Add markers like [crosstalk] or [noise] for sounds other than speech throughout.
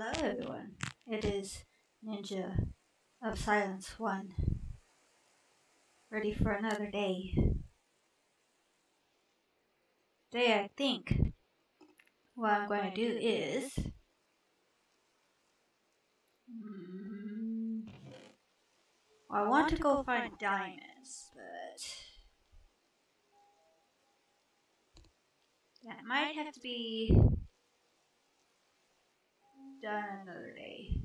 Hello everyone, it is Ninja of Silence 1. Ready for another day. Today I think what I'm going to do is... Mm, I want to go find diamonds, but... That might have to be done another day.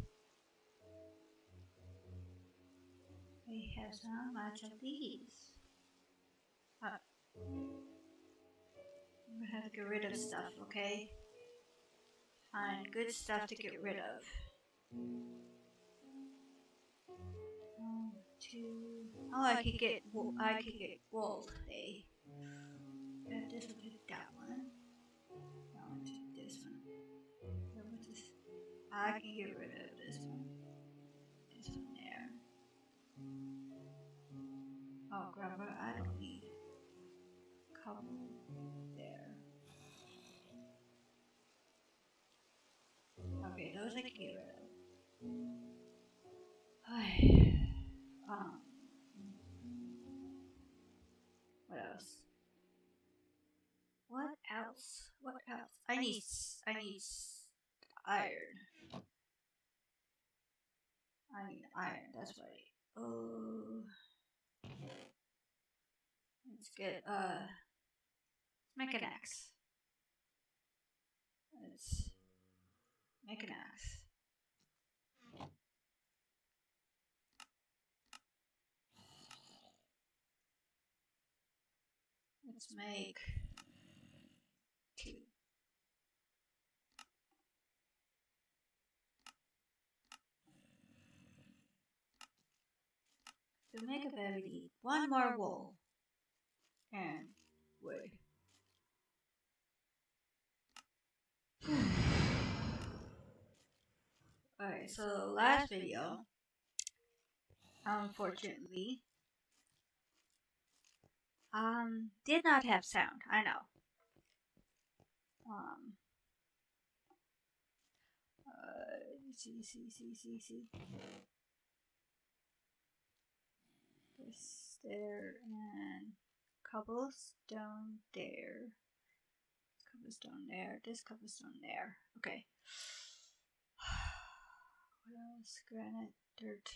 We have so much of these. Uh, I'm gonna have to get rid of stuff, okay? Find good stuff to get rid of. One, two. Oh, I could get. I could get wool today. Will be that one. I can get rid of this one. This one there. Oh, grandma, I don't need couple there. Okay, those I can get rid of. [sighs] um, what else? What else? What else? I need I need iron. I need iron. That's right. Oh, let's get uh Make an axe. Let's make an axe. Let's make two. To make a need one more wool and wood. [sighs] Alright, so the last video, unfortunately, um, did not have sound. I know. Um, uh, see, see, see, see, see. There and cobblestone there. Cobblestone there. This cobblestone there. Okay. [sighs] What else? Granite, dirt.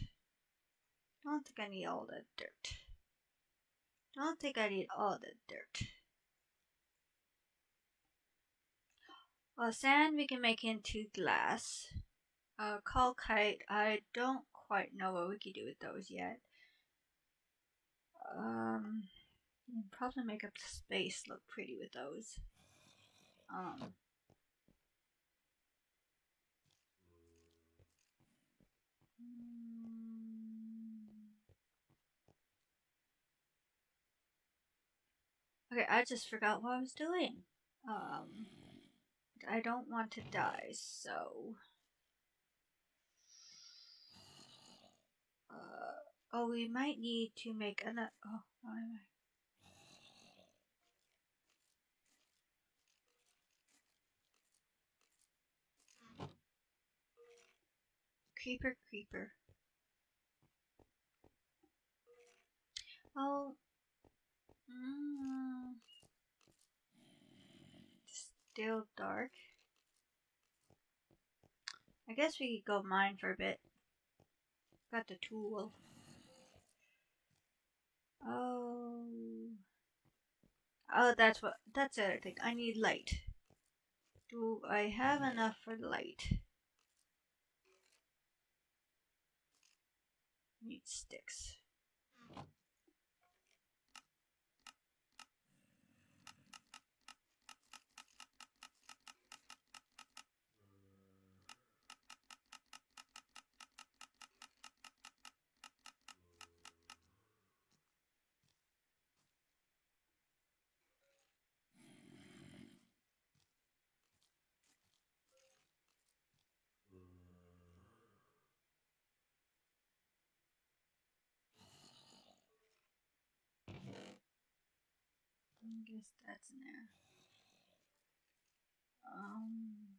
I don't think I need all the dirt. I don't think I need all the dirt. Uh, sand we can make into glass. Uh, calcite, I don't quite know what we can do with those yet. Um, probably make up the space look pretty with those. Um, Okay, I just forgot what I was doing. Um, I don't want to die, so... Uh, oh, we might need to make another... Oh, am I... Creeper, creeper. Oh. Mm. Still dark. I guess we could go mine for a bit. Got the tool. Oh. Oh, that's what, that's the other thing. I need light. Do I have enough for light? Need sticks. I guess that's in there. Um,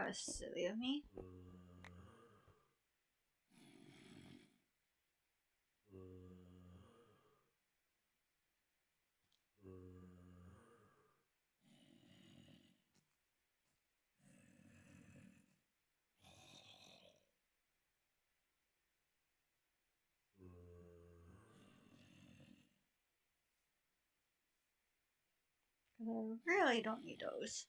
That was silly of me. I really don't need those.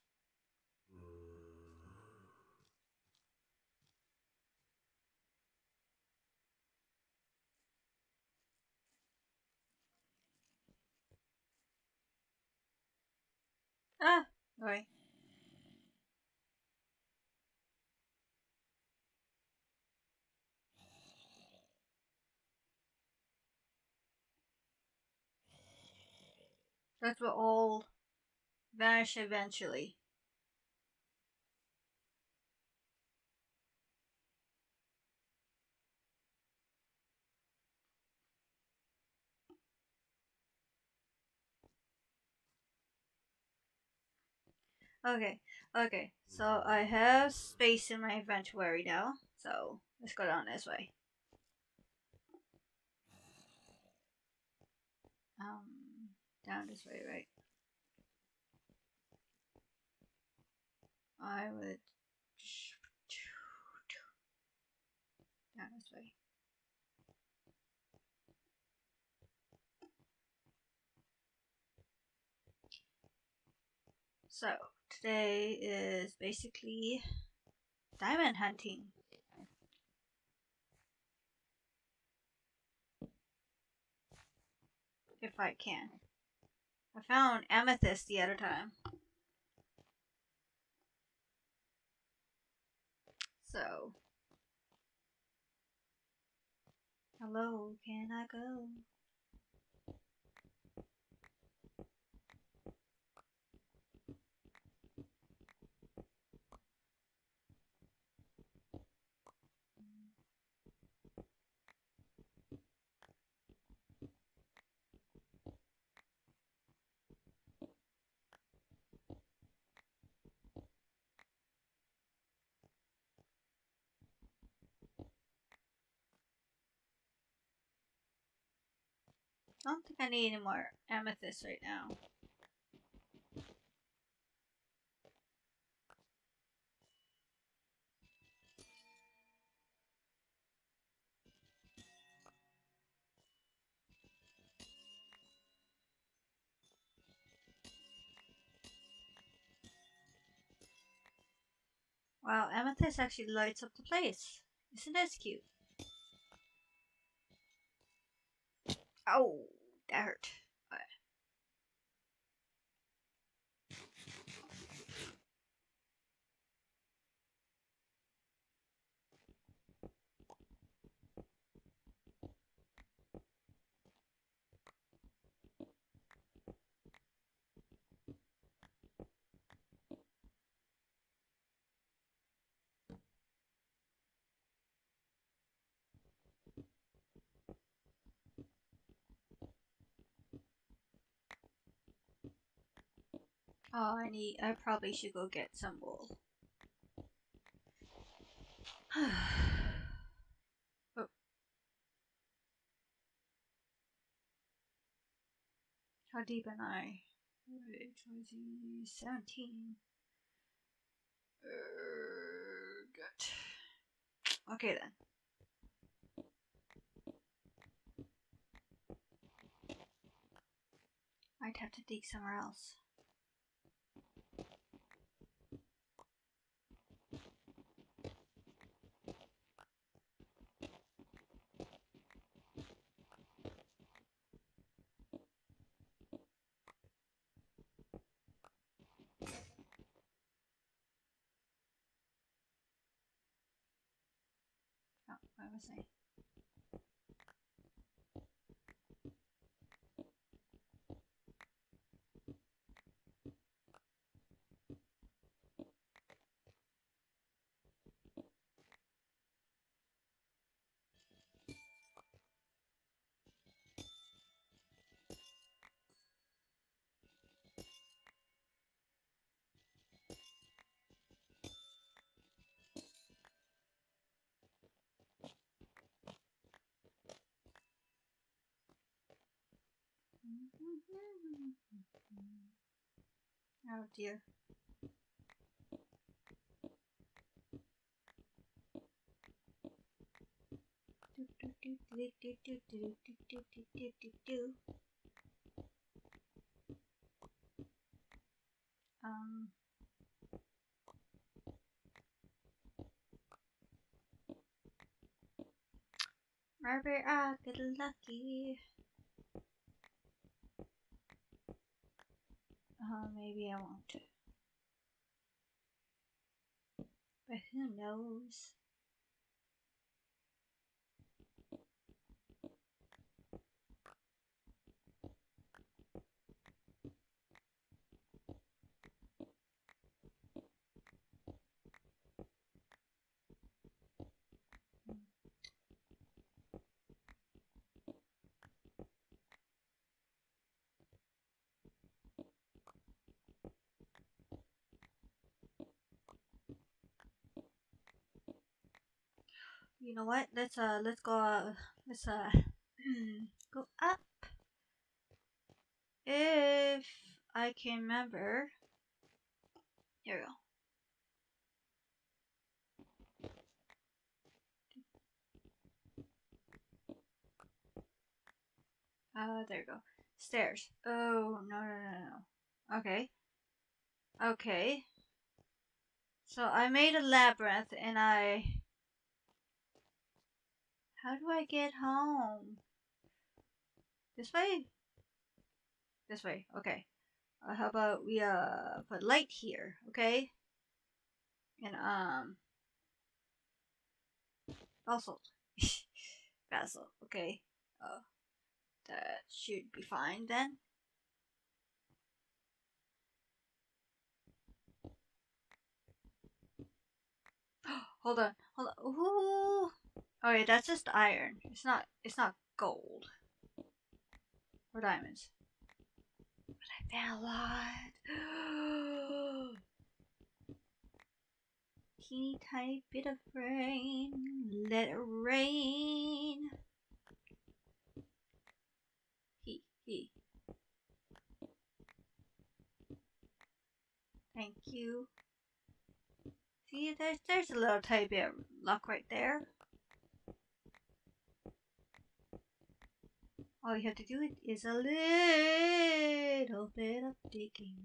Ah, right. That will all vanish eventually. Okay, okay. So I have space in my inventory now. So let's go down this way. Um, down this way, right? I would down this way. So today is basically diamond hunting. If I can. I found amethyst the other time. So. Hello, can I go? I don't think I need any more amethyst right now. Wow, amethyst actually lights up the place. Isn't this cute? Oh, that hurt. Oh, I need. I probably should go get some wool. [sighs] oh. How deep am I? Wait, 20, 17. Uh, good. Okay then. I'd have to dig somewhere else. Dear. Um. Robert, ah, good lucky. Oh, maybe I won't. But who knows? You know what? Let's uh let's go uh, let's uh [clears throat] go up. If I can remember. Here we go. Uh, there we go. Stairs. Oh, no, no, no, no. Okay. Okay. So I made a labyrinth and I how do I get home? This way? This way, okay. Uh, how about we uh put light here, okay? And um also [laughs] Basil, okay. Uh that should be fine then. [gasps] hold on, hold on. Ooh. Oh yeah, that's just iron. It's not it's not gold. Or diamonds. But I found a lot. [gasps] Teeny tiny bit of rain. Let it rain. He he. Thank you. See, there's there's a little tiny bit of luck right there. All you have to do is a little bit of digging.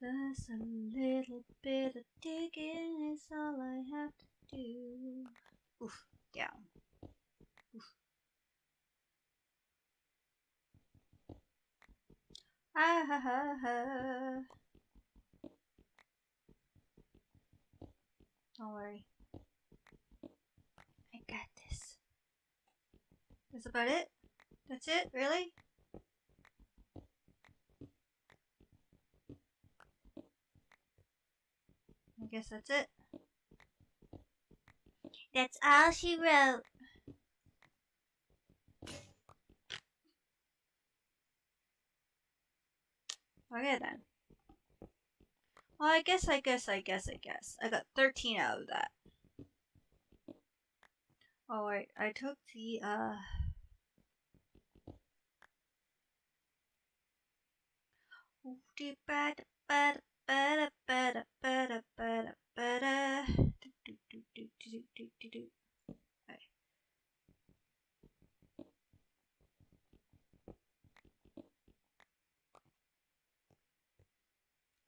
Just a little bit of digging is all I have to do. Oof, down. Oof. Ah ha ha ha. Don't worry. Got this. That's about it? That's it? Really? I guess that's it. That's all she wrote. Okay then. Well, I guess, I guess, I guess, I guess. I got 13 out of that. Oh, I, I took the, uh...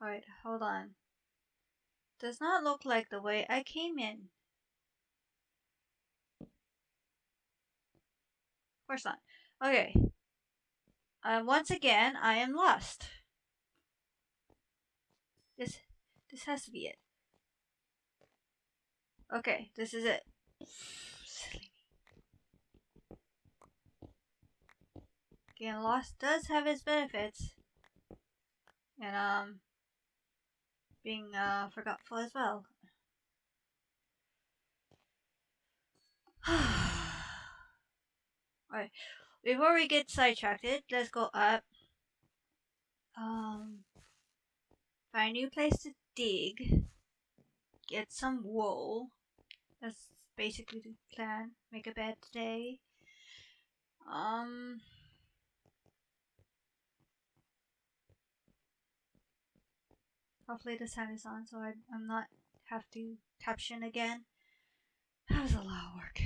Alright, hold on. Does not look like the way I came in. Of course not. Okay. Uh, once again, I am lost. This, has to be it. Okay, this is it. Getting lost does have its benefits. And, um, being, uh, forgetful as well. [sighs] Alright, before we get sidetracked, let's go up. Um, find a new place to dig. Get some wool. That's basically the plan. Make a bed today. Um. Hopefully the sound is on so I, I'm not have to caption again. That was a lot of work.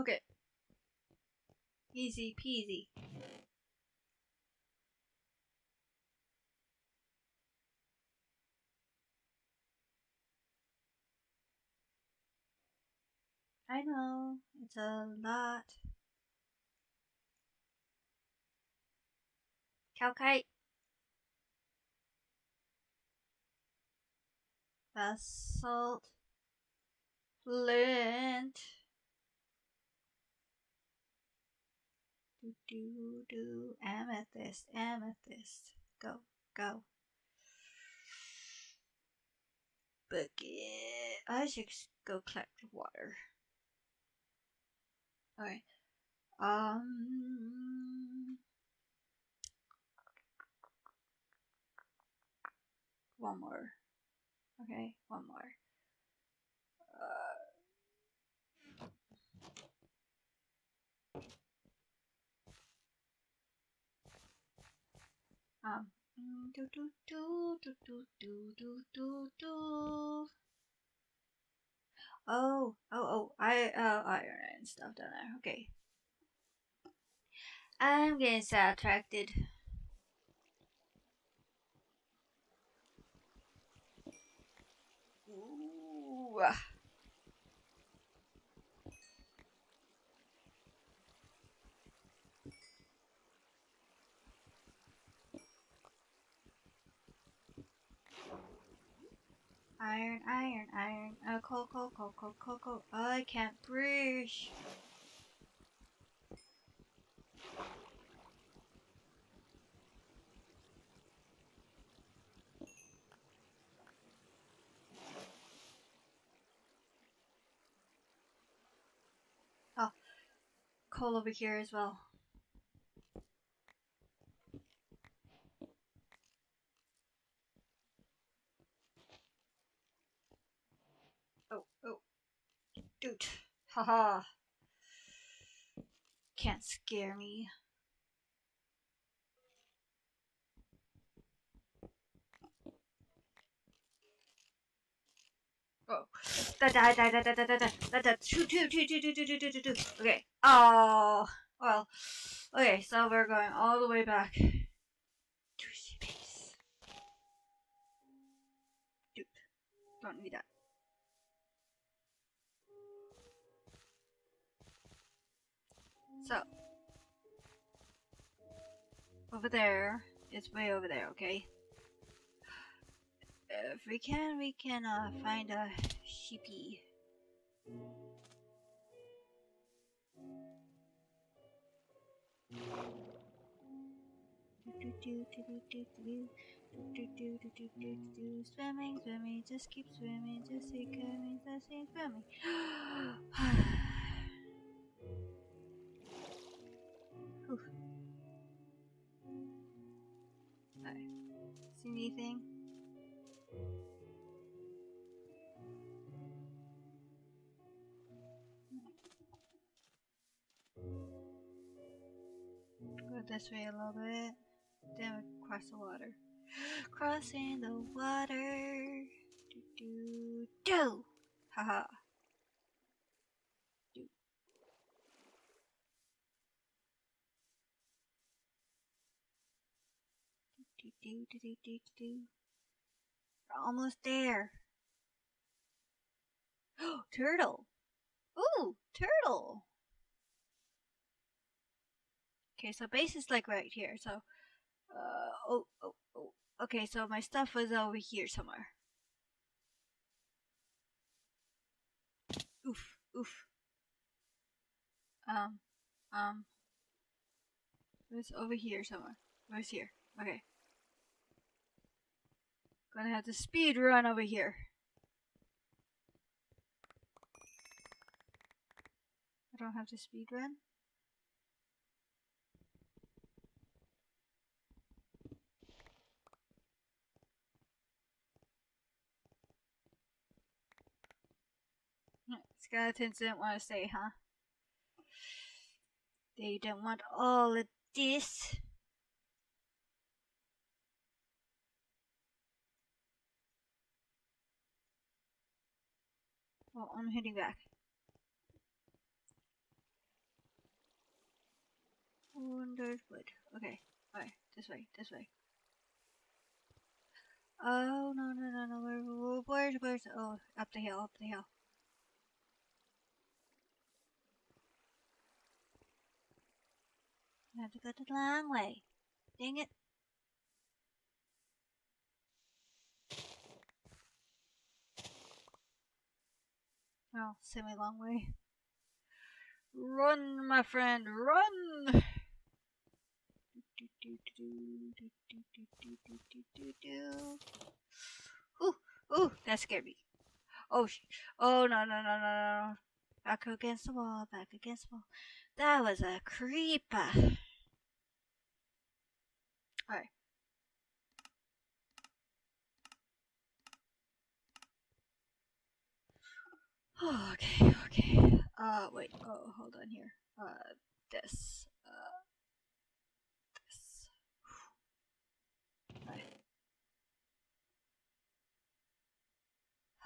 Okay. Easy peasy. I know, it's a lot. Calcite. Basalt. Flint. Do do do amethyst, amethyst. Go, go. Bucket. I should go collect the water. Alright. Um. One more. Okay, one more. Uh. Um. Do do do do do do do do do. Oh, oh, oh! I uh iron and stuff down there. Okay. I'm getting sidetracked. Ooh. Iron, iron, iron. Uh, coal, coal, coal, coal, coal, coal. Oh, I can't breathe. Oh, coal over here as well. Oh, oh. Dude. Haha. Can't scare me. Oh. Da da da da da da da da da. Okay. Oh well. Okay, so we're going all the way back to space. Dude, don't need that. So, over there, it's way over there, okay? If we can, we can uh, find a sheepy. Swimming, swimming, just keep swimming, just keep coming, just keep swimming. [gasps] anything? Go this way a little bit. Then cross the water. Crossing the water. Do do do. Haha. Do. Do do do do do. We're almost there. Oh, [gasps] turtle. Ooh, turtle. Okay, so base is like right here. So Uh, oh, oh, oh. Okay, so my stuff was over here somewhere. Oof, oof. Um, um. It's over here somewhere. Where's here? Okay. Gonna have to speed run over here. I don't have to speed run. Skeletons didn't want to stay, huh? They don't want all of this. Well, I'm heading back. Wounded wood. Okay, alright, this way, this way. Oh, no, no, no, no, where, where's, where's, oh, up the hill, up the hill. I have to go the long way. Dang it. Well, semi long way. Run, my friend, run! Ooh, ooh, that scared me. Oh, oh no, no, no, no, no. Back against the wall, back against the wall. That was a creeper. Alright. Oh, okay, okay. Uh, wait. Oh, hold on here. Uh, this. Uh, this.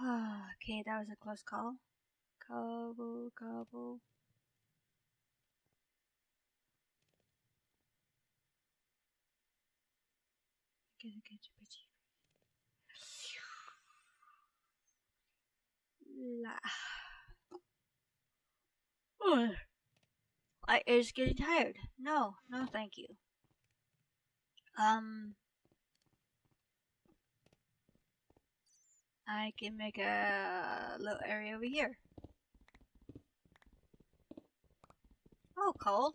[sighs] Okay, that was a close call. Cobble, cobble. Get a get a bitchy. La. Oh. I is getting tired. No, no, thank you. Um, I can make a little area over here. Oh, cold.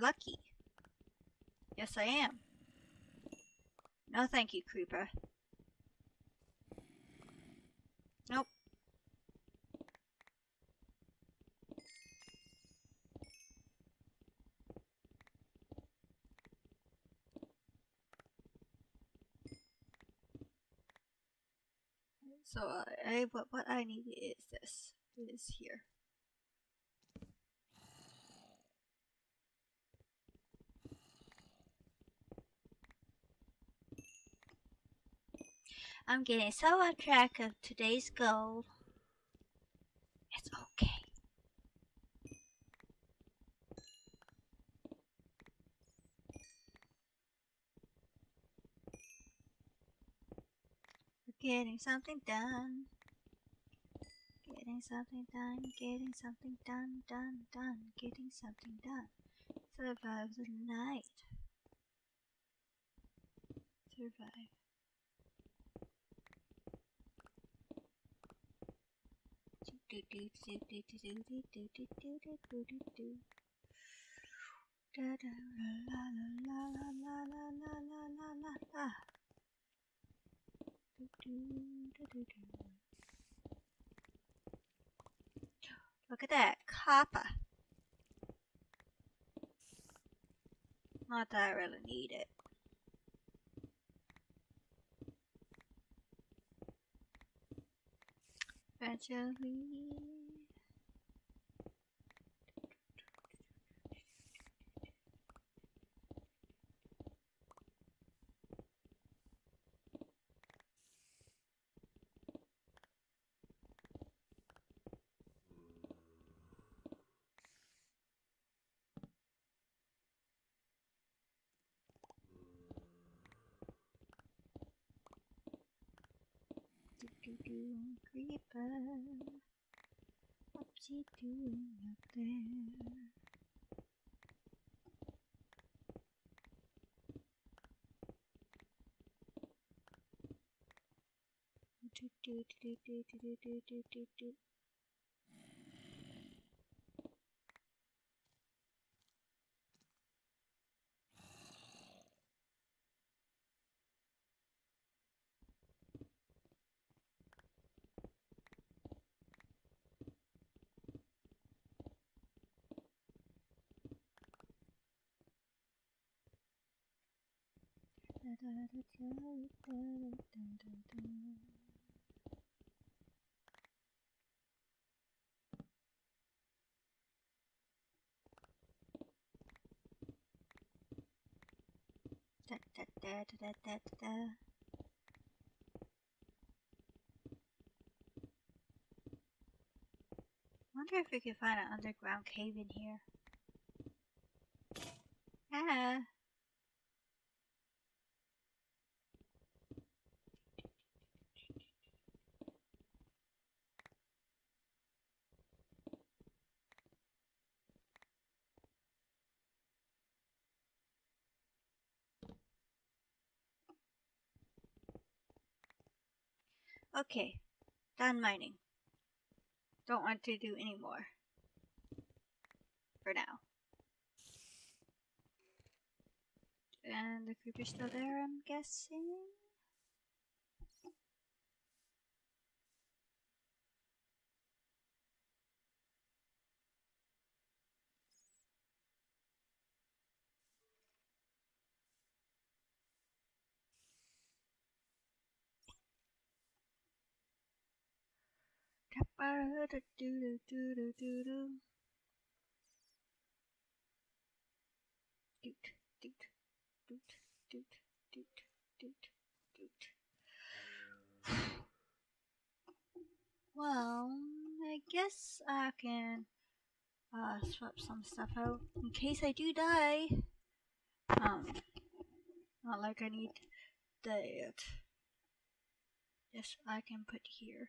lucky. Yes, I am. No thank you, creeper. Nope. So uh, I, what, what I need is this, is here. I'm getting so off track of today's goal. It's okay. Getting something done. Getting something done, getting something done, done, done, getting something done. Survive the night. Survive. Look at that copper. Not that I really need it. gradually. Do, do, do creeper. What's he doing up there? Do do do do do do do do do. Da, da, da, da, da, da, da. Wonder if we can find an underground cave in here. Ah. Okay, done mining. Don't want to do any more. For now. And the creeper's still there, I'm guessing? Do-do-do-do-do-do. Doot, doot, doot, doot, doot, doot, doot. Well, I guess I can uh, swap some stuff out in case I do die. Um, not like I need that. Yes, I can put here.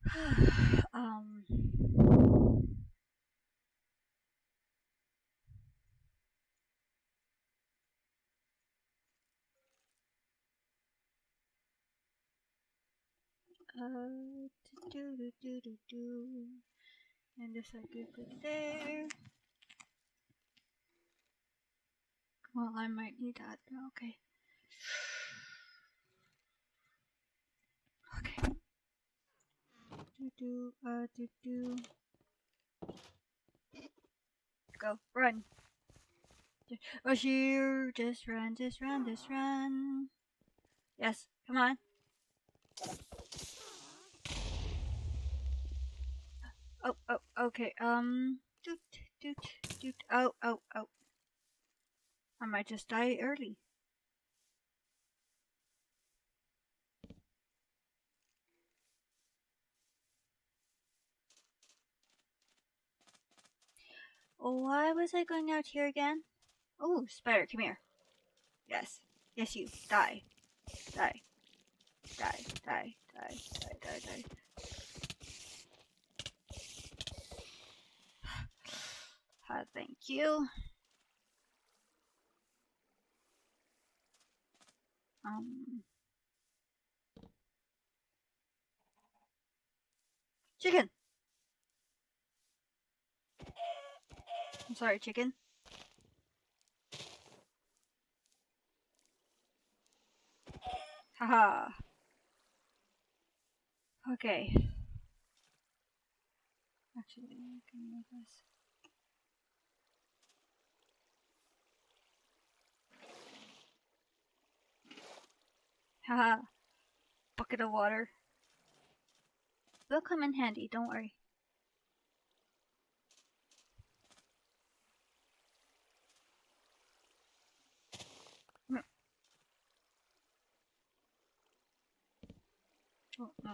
[sighs] um. Uh, do do do do do, and this I could put there. Well, I might need that. Okay. [sighs] Okay. Do do uh do do. Go run. Rush here, just run, just run, just run. Yes, come on. Oh, oh, okay. Um, doot, doot, doot. Oh, oh, oh. I might just die early. Why was I going out here again? Oh, spider, come here. Yes. Yes, you. Die. Die. Die, die, die, die, die, die. [sighs] Uh, thank you. Um... Chicken! I'm sorry, chicken. Haha. Okay. Actually, I can move this. Haha. Bucket of water. They'll come in handy, don't worry. Oh, no.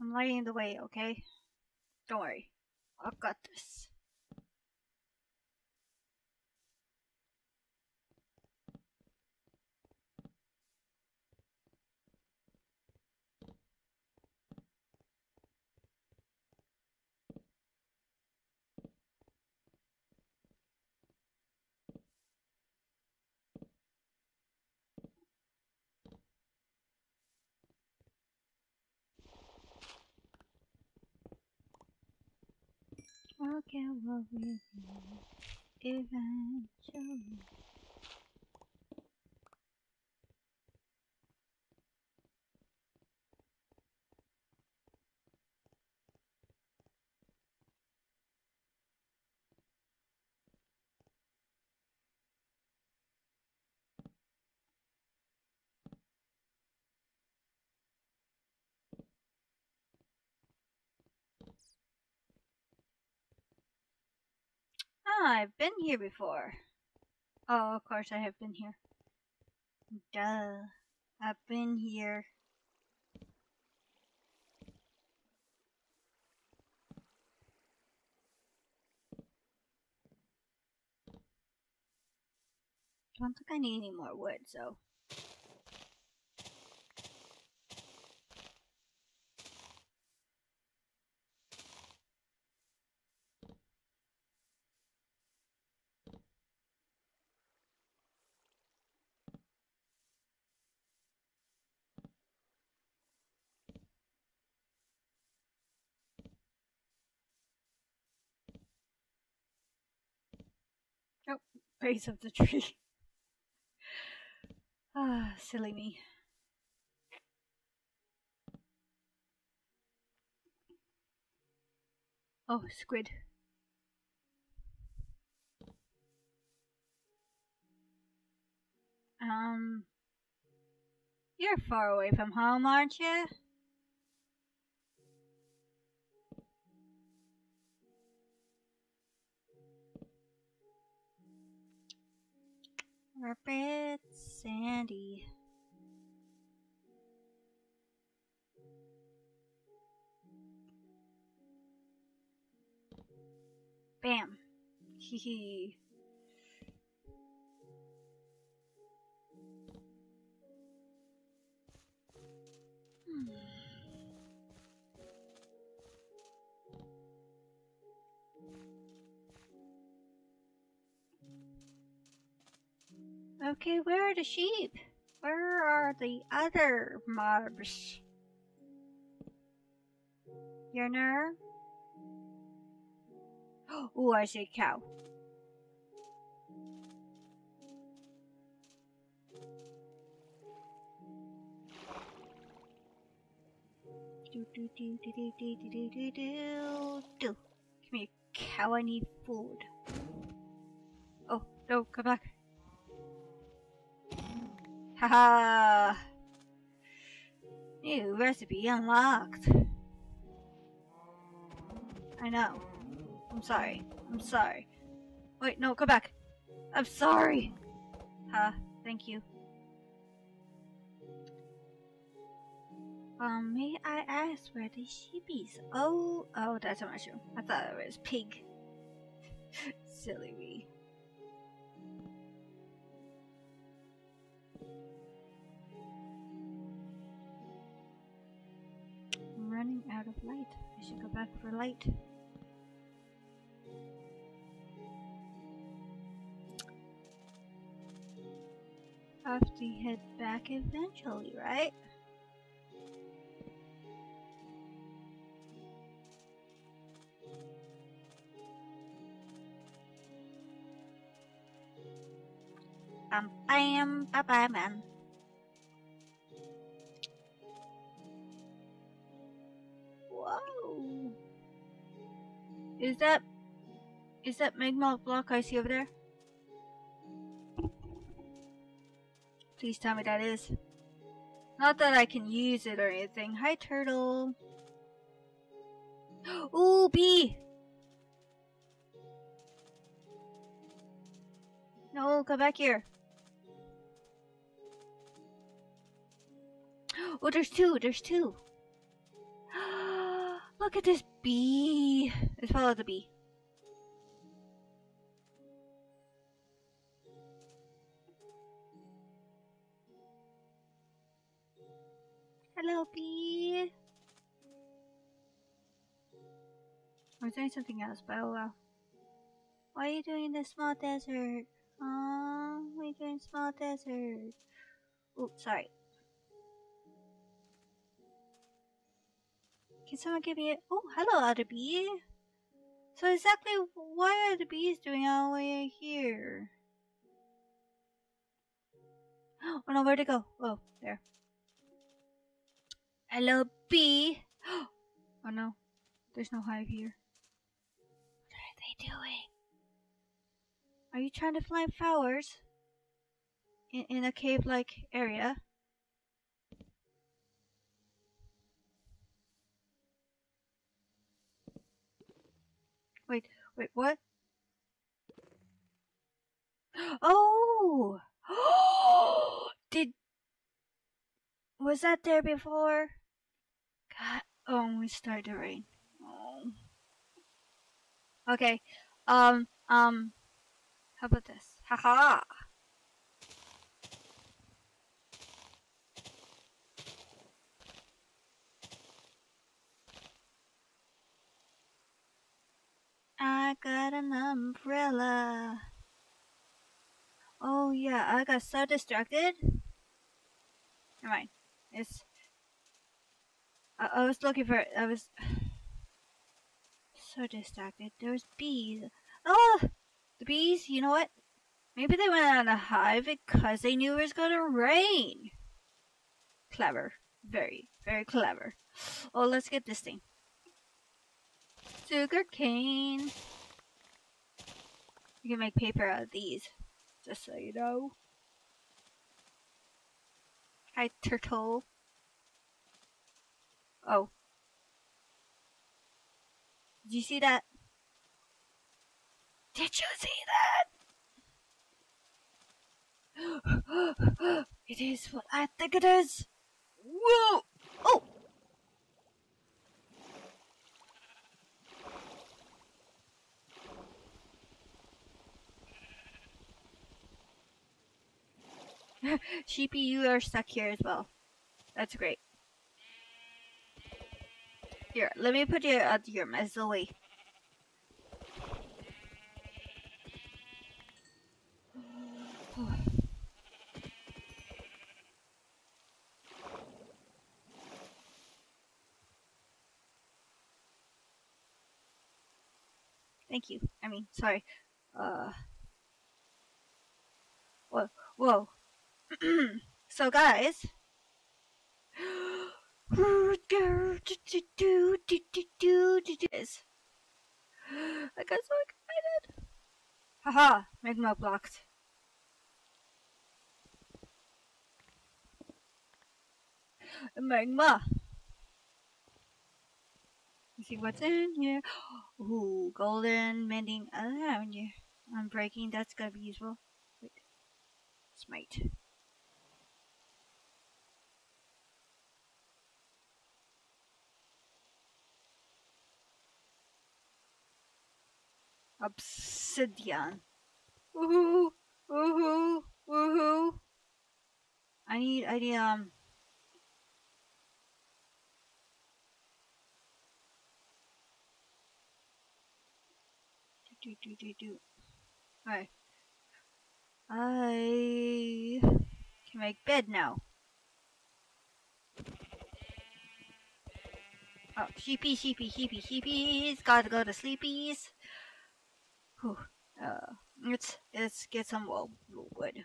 I'm lighting the way, okay? Don't worry. I've got this. Get what we want eventually. I've been here before. Oh, of course I have been here. Duh. I've been here. I Don't think I need any more wood, so. Base of the tree. [laughs] ah, silly me. Oh, squid. Um, you're far away from home, aren't you? Carpet Sandy. Bam. Hee [laughs] hee. Hmm. Okay, where are the sheep? Where are the other mobs? Your nerve? [gasps] Oh, I see a cow. Do do do do do do do do do do. Give me a cow. I need food. Oh no! Come back. Haha! New recipe unlocked. I know. I'm sorry. I'm sorry. Wait, no, go back. I'm sorry. Huh, thank you. Um, may I ask where the sheep is? Oh, oh, that's a mushroom. I thought it was pig. [laughs] Silly me. Out of light. I should go back for light. Have to head back eventually, right? Bam bam bam bam bam. Is that... Is that magma block I see over there? Please tell me that is. Not that I can use it or anything. Hi, turtle. [gasps] Ooh, bee! No, come back here. [gasps] Oh, there's two. There's two. Look at this bee. Let's the bee. Hello, bee. I was doing something else, but oh well. What are you doing in the small desert? Oh, you doing small desert? Oh, sorry. Can someone give me a... Oh, hello, other bee. So exactly what are the bees doing all the way here? [gasps] Oh no, where'd it go? Oh, there. Hello, bee. [gasps] Oh no, there's no hive here. What are they doing? Are you trying to find flowers? In, in a cave-like area? Wait, what? Oh! [gasps] Did was that there before? God, oh, we started to rain. Oh. Okay, um, um, how about this? Haha. -ha. I got an umbrella. Oh yeah, I got so distracted. Never mind. It's. I, I was looking for. I was so distracted. There's bees. Oh, the bees. You know what? Maybe they went on a hive because they knew it was gonna rain. Clever. Very, very clever. Oh, let's get this thing. Sugar cane. You can make paper out of these, just so you know. Hi, turtle. Oh. Did you see that? Did you see that? [gasps] it is what I think it is. Whoa! Oh! [laughs] Sheepy, you are stuck here as well. That's great. Here, let me put you out your misery. [sighs] Thank you. I mean, sorry. Uh. Whoa, whoa. So guys, I got so excited. Haha, magma blocked. Magma. You see what's in here? Ooh, golden mending avenue. I'm breaking, that's gonna be useful. Wait. Smite. Obsidian. Woohoo! Woohoo! Woohoo! I need, I need, um... Do, do, do, do. Alright. I can make bed now. Oh, sheepy, sheepy, sheepy, sheepies. Gotta go to sleepies. Whew. Uh, let's let's get some wood.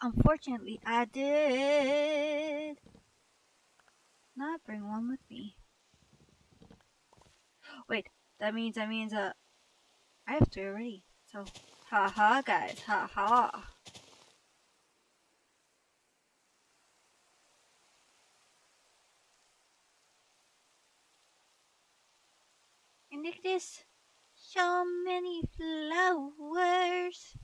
Unfortunately, I did not bring one with me. Wait, that means that means uh, I have three already. So, haha, -ha, guys, haha. -ha. And this so many flowers.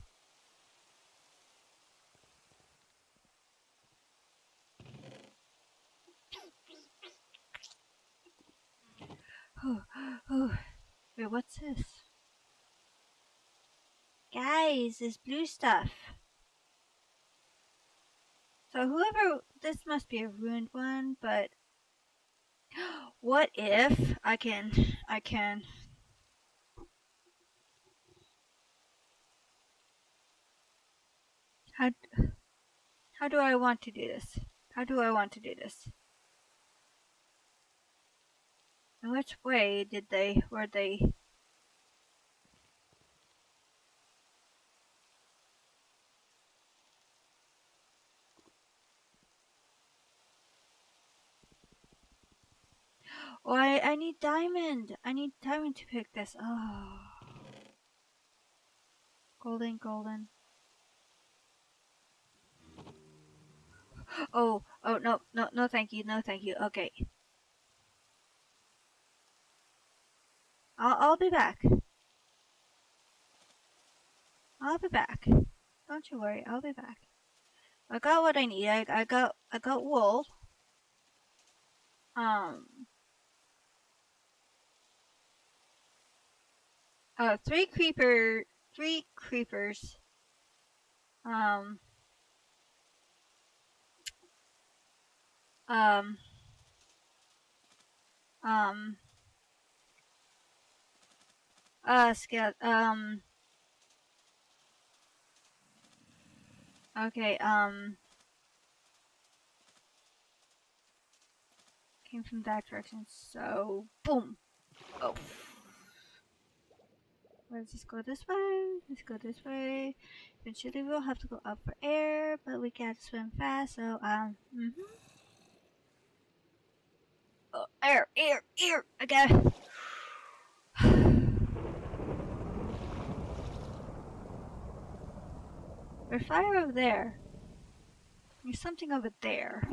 Oh, oh. Wait, what's this? Guys, this blue stuff. So whoever, this must be a ruined one, but [gasps] what if I can, I can How, how do I want to do this? How do I want to do this? In which way did they, were they Oh, I, I need diamond. I need diamond to pick this. Oh. Golden, golden. Oh, oh, no, no, no thank you, no thank you. Okay. I'll, I'll be back. I'll be back. Don't you worry, I'll be back. I got what I need. I, I got, I got wool. Um, uh, three creeper, three creepers. Um, um, um, uh, scout, um, okay, um, came from that direction, so, boom, oh. Let's just go this way. Let's go this way. Eventually we'll have to go up for air, but we can't swim fast, so, um, mm hmm Oh, air, air, air! It. There's fire over there. There's something over there.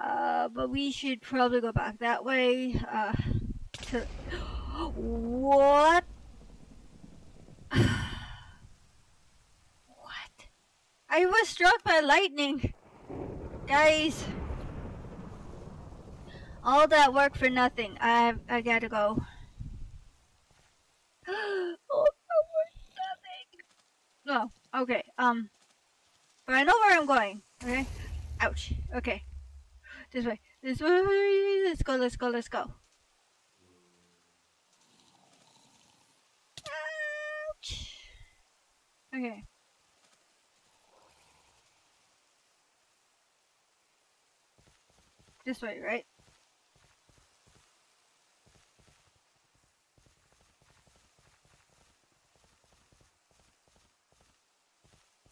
Uh, but we should probably go back that way. Uh, to... [gasps] What [sighs] what? I was struck by lightning. Guys. All that work for nothing. I I gotta go. [gasps] oh, nothing. Oh, okay. Um, but I know where I'm going. Okay. Ouch. Okay. This way. This way. Let's go. Let's go. Let's go. Ouch. Okay. This way, right?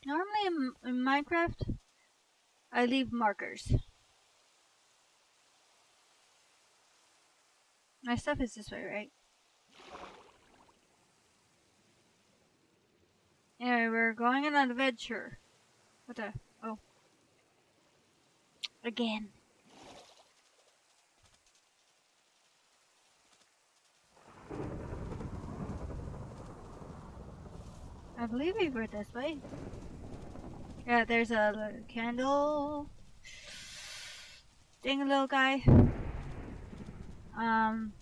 Normally in, in Minecraft, I leave markers. My stuff is this way, right? Anyway, we're going on an adventure. What the? Oh. Again. I believe we were this way. Yeah, there's a candle. Ding, little guy. Um,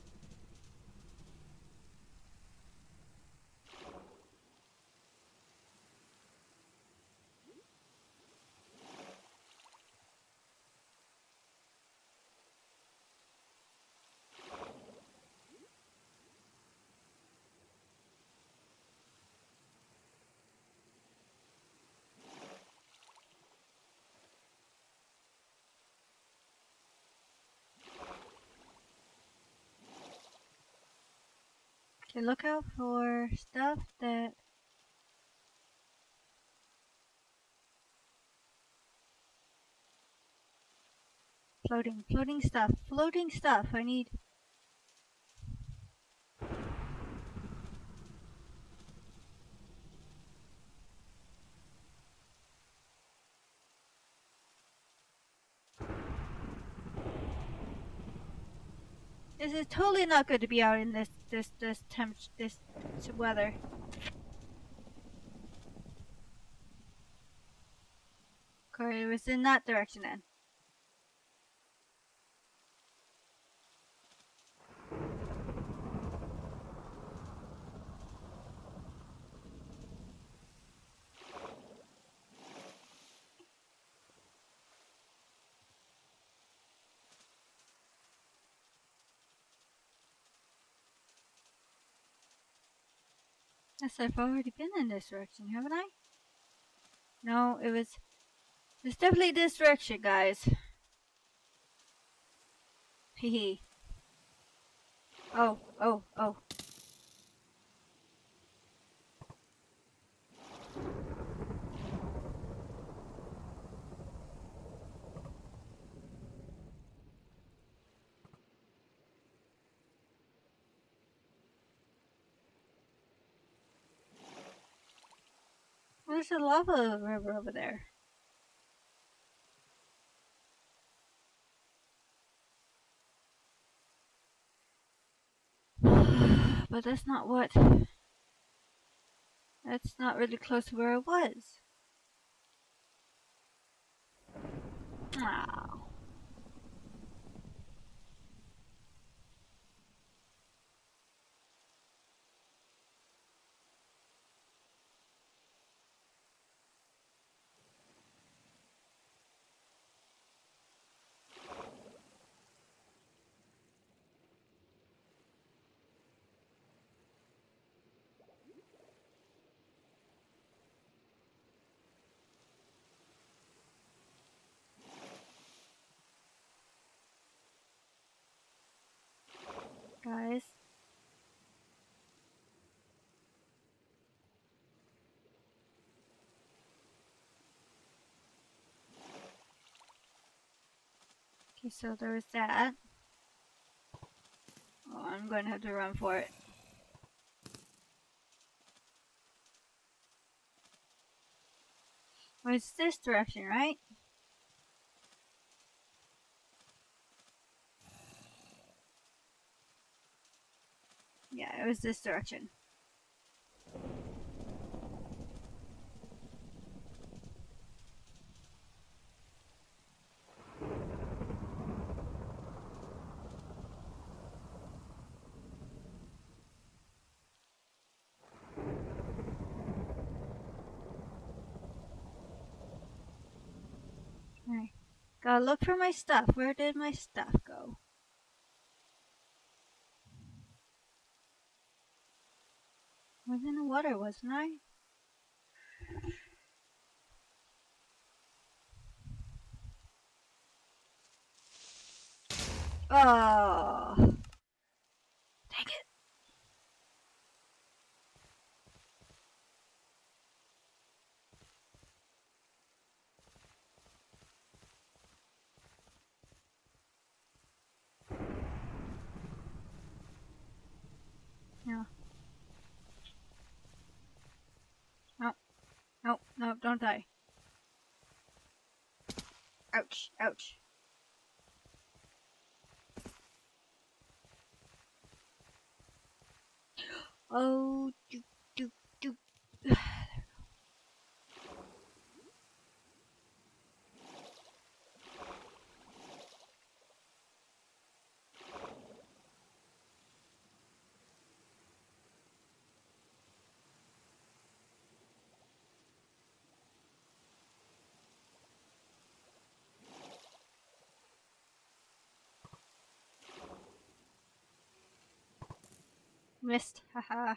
Okay, look out for stuff that floating, floating stuff, floating stuff. I need This is totally not good to be out in this this this temp this weather. Okay, it was in that direction then. Yes, I've already been in this direction, haven't I? No, it was... It's definitely this direction, guys. Hehe. Oh, oh, oh. There's a lava river over there. [sighs] but that's not what... That's not really close to where I was. Wow. Guys. Okay, so there was that. Oh, I'm going to have to run for it. Well, it's this direction, right? Yeah, it was this direction. Gotta look for my stuff. Where did my stuff go? Was in the water, wasn't I? Oh. Dang it. Yeah. No, no, don't die. Ouch, ouch. [gasps] Oh, do, do, do. [sighs] [sighs] Missed, haha.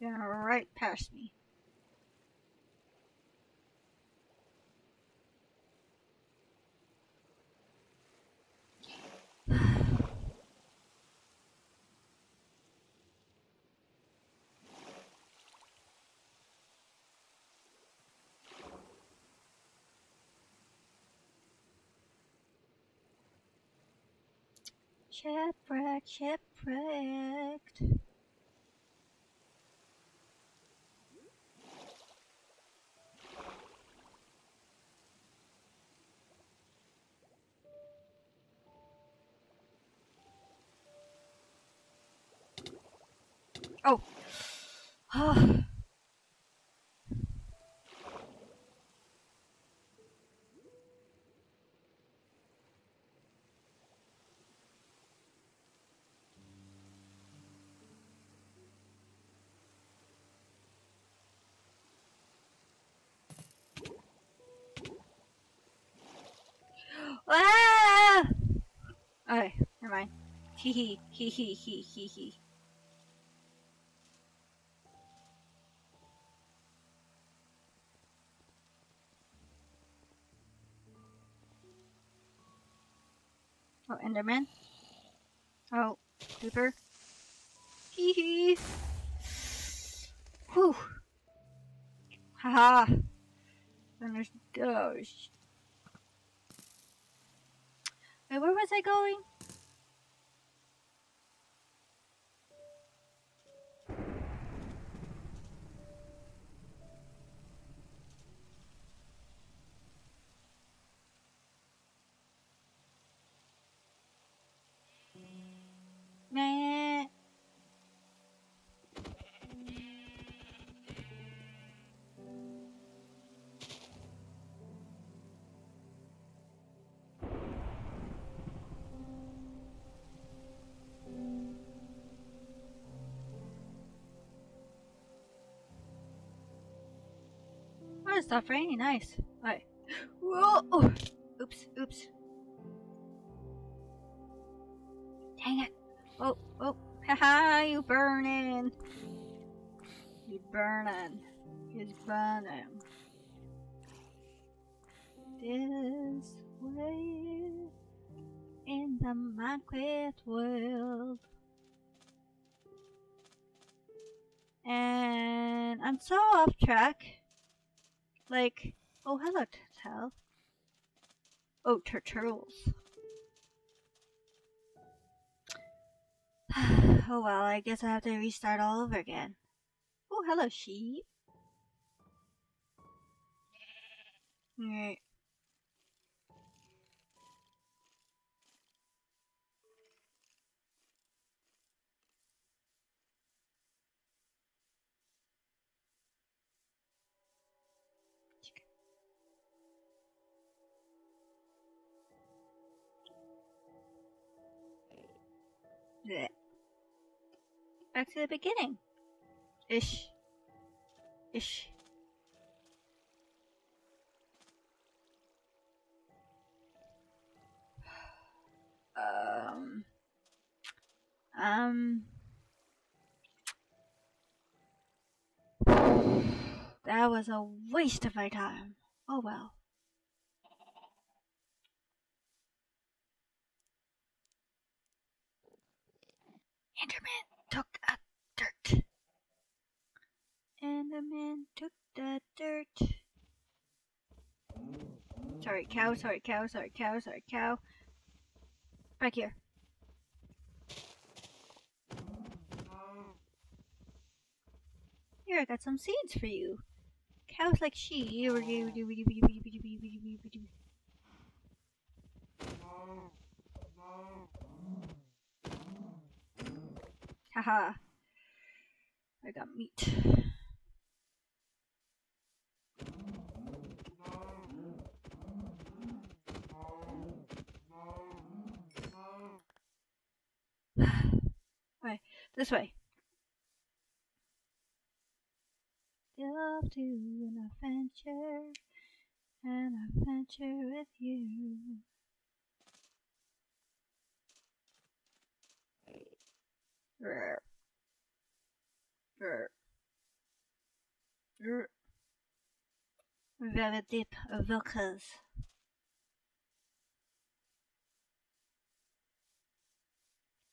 You're right past me. [sighs] Shipwrecked, shipwrecked. Oh. [sighs] ah! Okay, never mind. Hee hee hee hee hee hee hee. Enderman. Oh, Creeper. Hee hee. Whew. Haha. Finish those. Wait, where was I going? Oh, raining. Nice. Alright. Whoa! Oops, oops. Dang it. Oh, oh. Haha, you burning. You burning. He's burning. This way in the Minecraft world. And I'm so off track. Like, oh, hello, Tatel. Oh, turtles. [sighs] oh well, I guess I have to restart all over again. Oh, hello, sheep. Right. Blech. Back to the beginning. Ish. Ish. [sighs] Um. Um. [sighs] That was a waste of my time. Oh well. Enderman took a dirt. Enderman took the dirt. Sorry, cow, sorry, cow, sorry, cow, sorry, cow. Back here. Here, I got some seeds for you. Cows like she. Haha. I got meat. Right, this way. Off to an adventure, an adventure with you. Very deep vocals.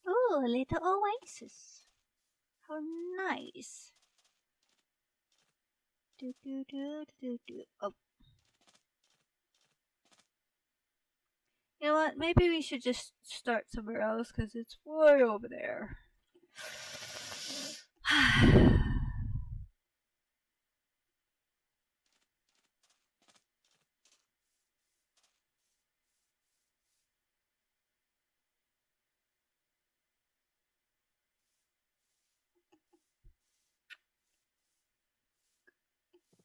Ooh, a little oasis. How nice. Do do do do do. Oh. You know what? Maybe we should just start somewhere else because it's way over there.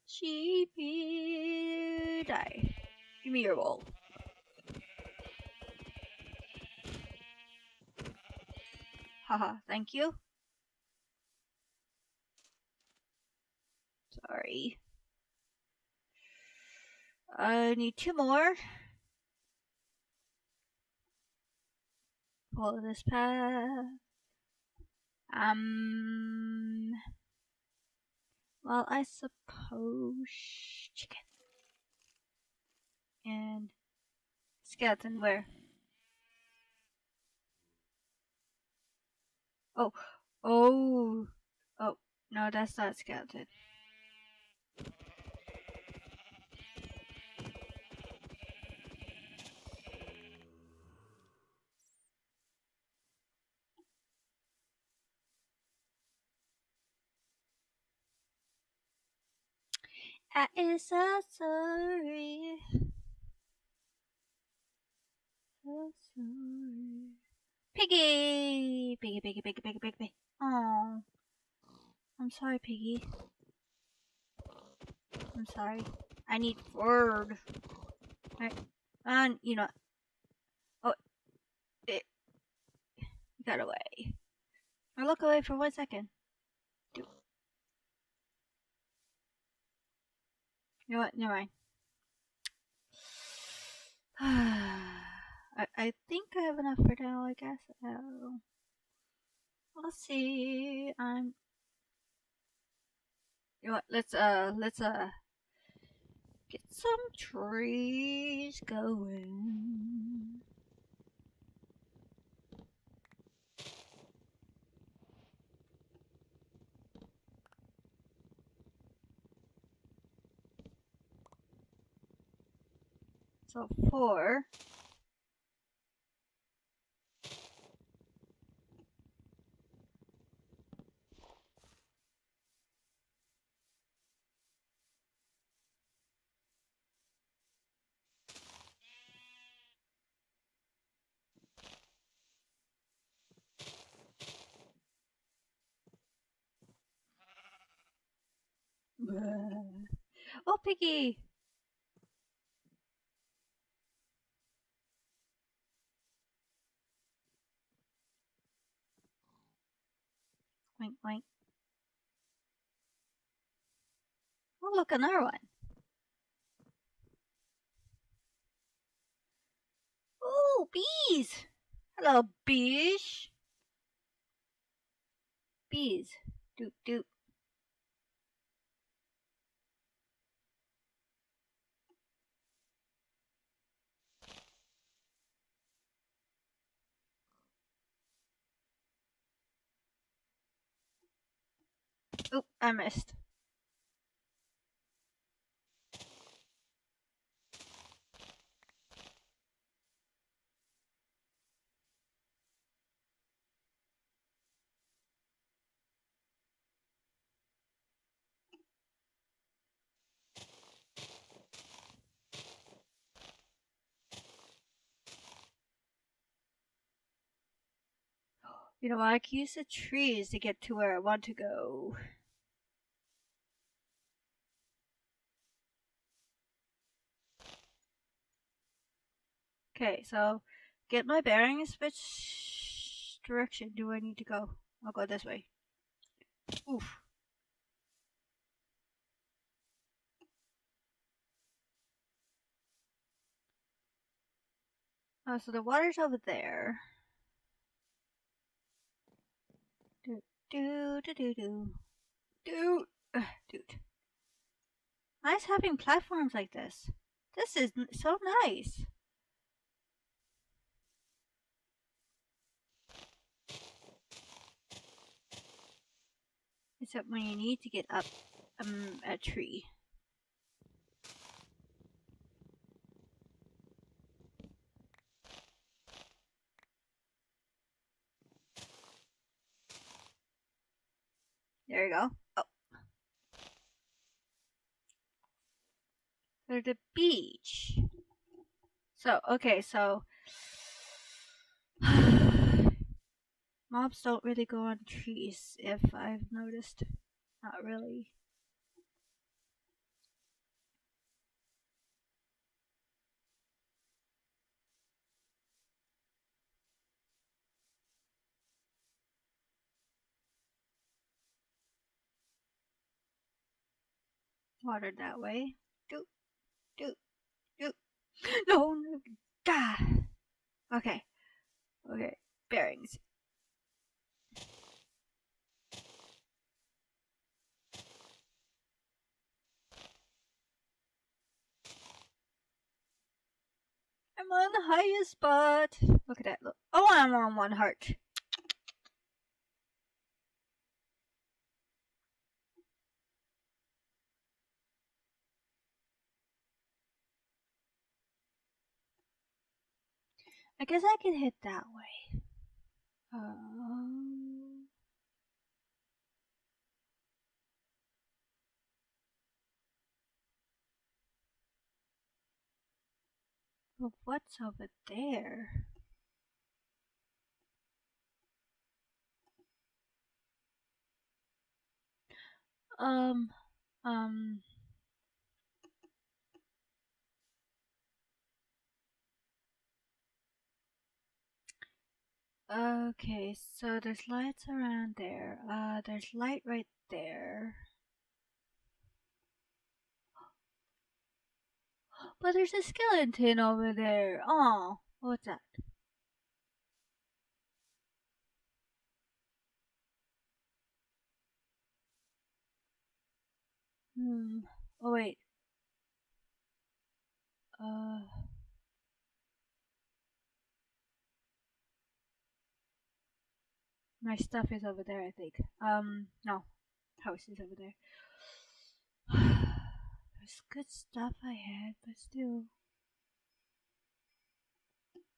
Sheepy die. Give me your wool. Haha, thank you. Sorry. I need two more. Follow this path. Um. Well, I suppose chicken and skeleton where? Oh, Oh. Oh, no, that's not skeleton. I am so sorry. So sorry. Piggy! Piggy, piggy, piggy, piggy, piggy. Oh. I'm sorry, Piggy. I'm sorry. I need word. Right. And, you know. Oh. It. Got away. Or look away for one second. Do. You know what? Never mind. [sighs] [sighs] I, I think I have enough for now, I guess. Oh. We'll see. I'm. You know what? Let's uh, let's uh, get some trees going. So four. Oh, Piggy! Wink, wink. Oh, look, another one. Oh, bees! Hello, bees. Bees. Doot, doot. Oop, I missed. You know, I can use the trees to get to where I want to go. Okay, so get my bearings. Which direction do I need to go? I'll go this way. Oof. Oh, so the water's over there. Do do do do do. Nice having platforms like this. This is so nice. Except when you need to get up um, a tree. There you go. Oh. There's the beach. So, okay, so [sighs] mobs don't really go on trees if I've noticed. Not really. Water that way. Do, do, do. No, no, God. Okay. Okay. Bearings. I'm on the highest spot. Look at that. Look. Oh, I'm on one heart. I guess I could hit that way. Um... but what's over there? Um, um. Okay, so there's lights around there. Uh, there's light right there. But there's a skeleton over there. Oh, what's that? Hmm. Oh wait. Uh. My stuff is over there, I think. Um, no. House is over there. [sighs] [sighs] There's good stuff I had, but still.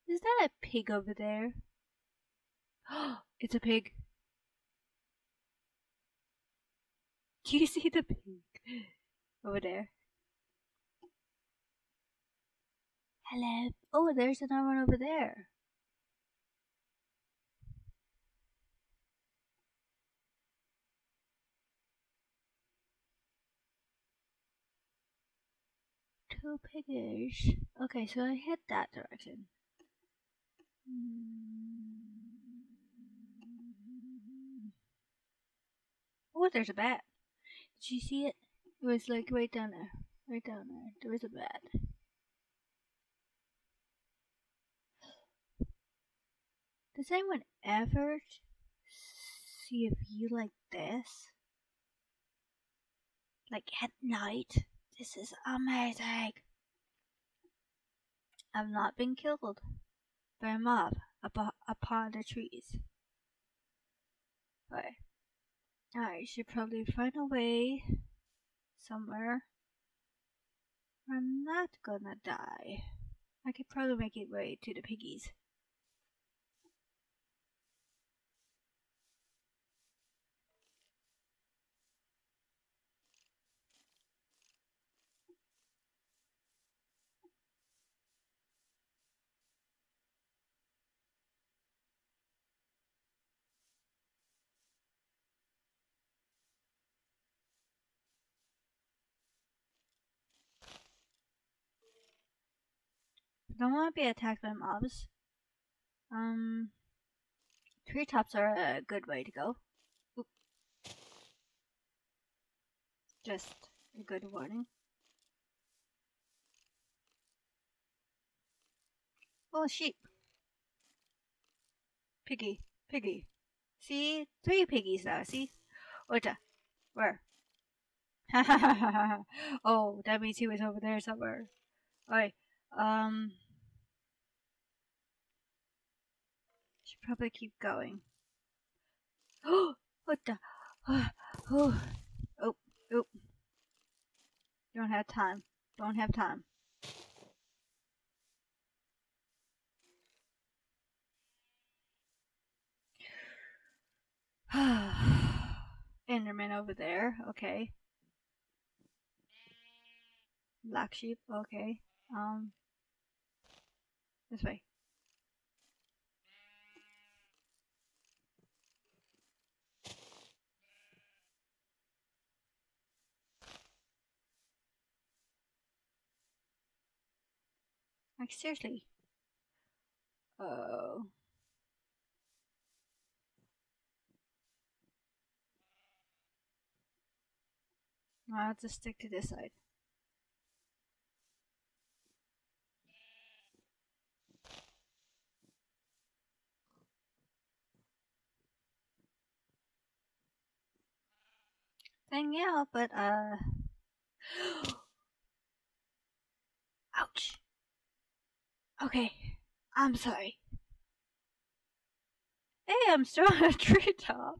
Is that a pig over there? Oh, [gasps] it's a pig. Do you [laughs] see the pig over there? Hello. Oh, there's another one over there. Piggish. Okay, so I head that direction. Oh, there's a bat. Did you see it? It was like right down there. Right down there. There was a bat. Does anyone ever see a view like this? Like at night? This is amazing. I've not been killed by a mob upon the trees. But I should probably find a way somewhere I'm not gonna die. I could probably make it way to the piggies. Don't want to be attacked by mobs. Um, treetops are a good way to go. Oop. Just a good warning. Oh, sheep. Piggy, piggy. See? Three piggies now, see? Oja. Where? [laughs] oh, that means he was over there somewhere. Alright, um... probably keep going. Oh, [gasps] what the? [sighs] Oh, oh, oh. Don't have time. Don't have time. [sighs] Enderman over there. Okay. Black sheep. Okay. Um. This way. Like, seriously. Oh. I'll just stick to this side. Thing, yeah, but, uh... [gasps] Ouch. Okay, I'm sorry. Hey, I'm still on a [laughs] treetop.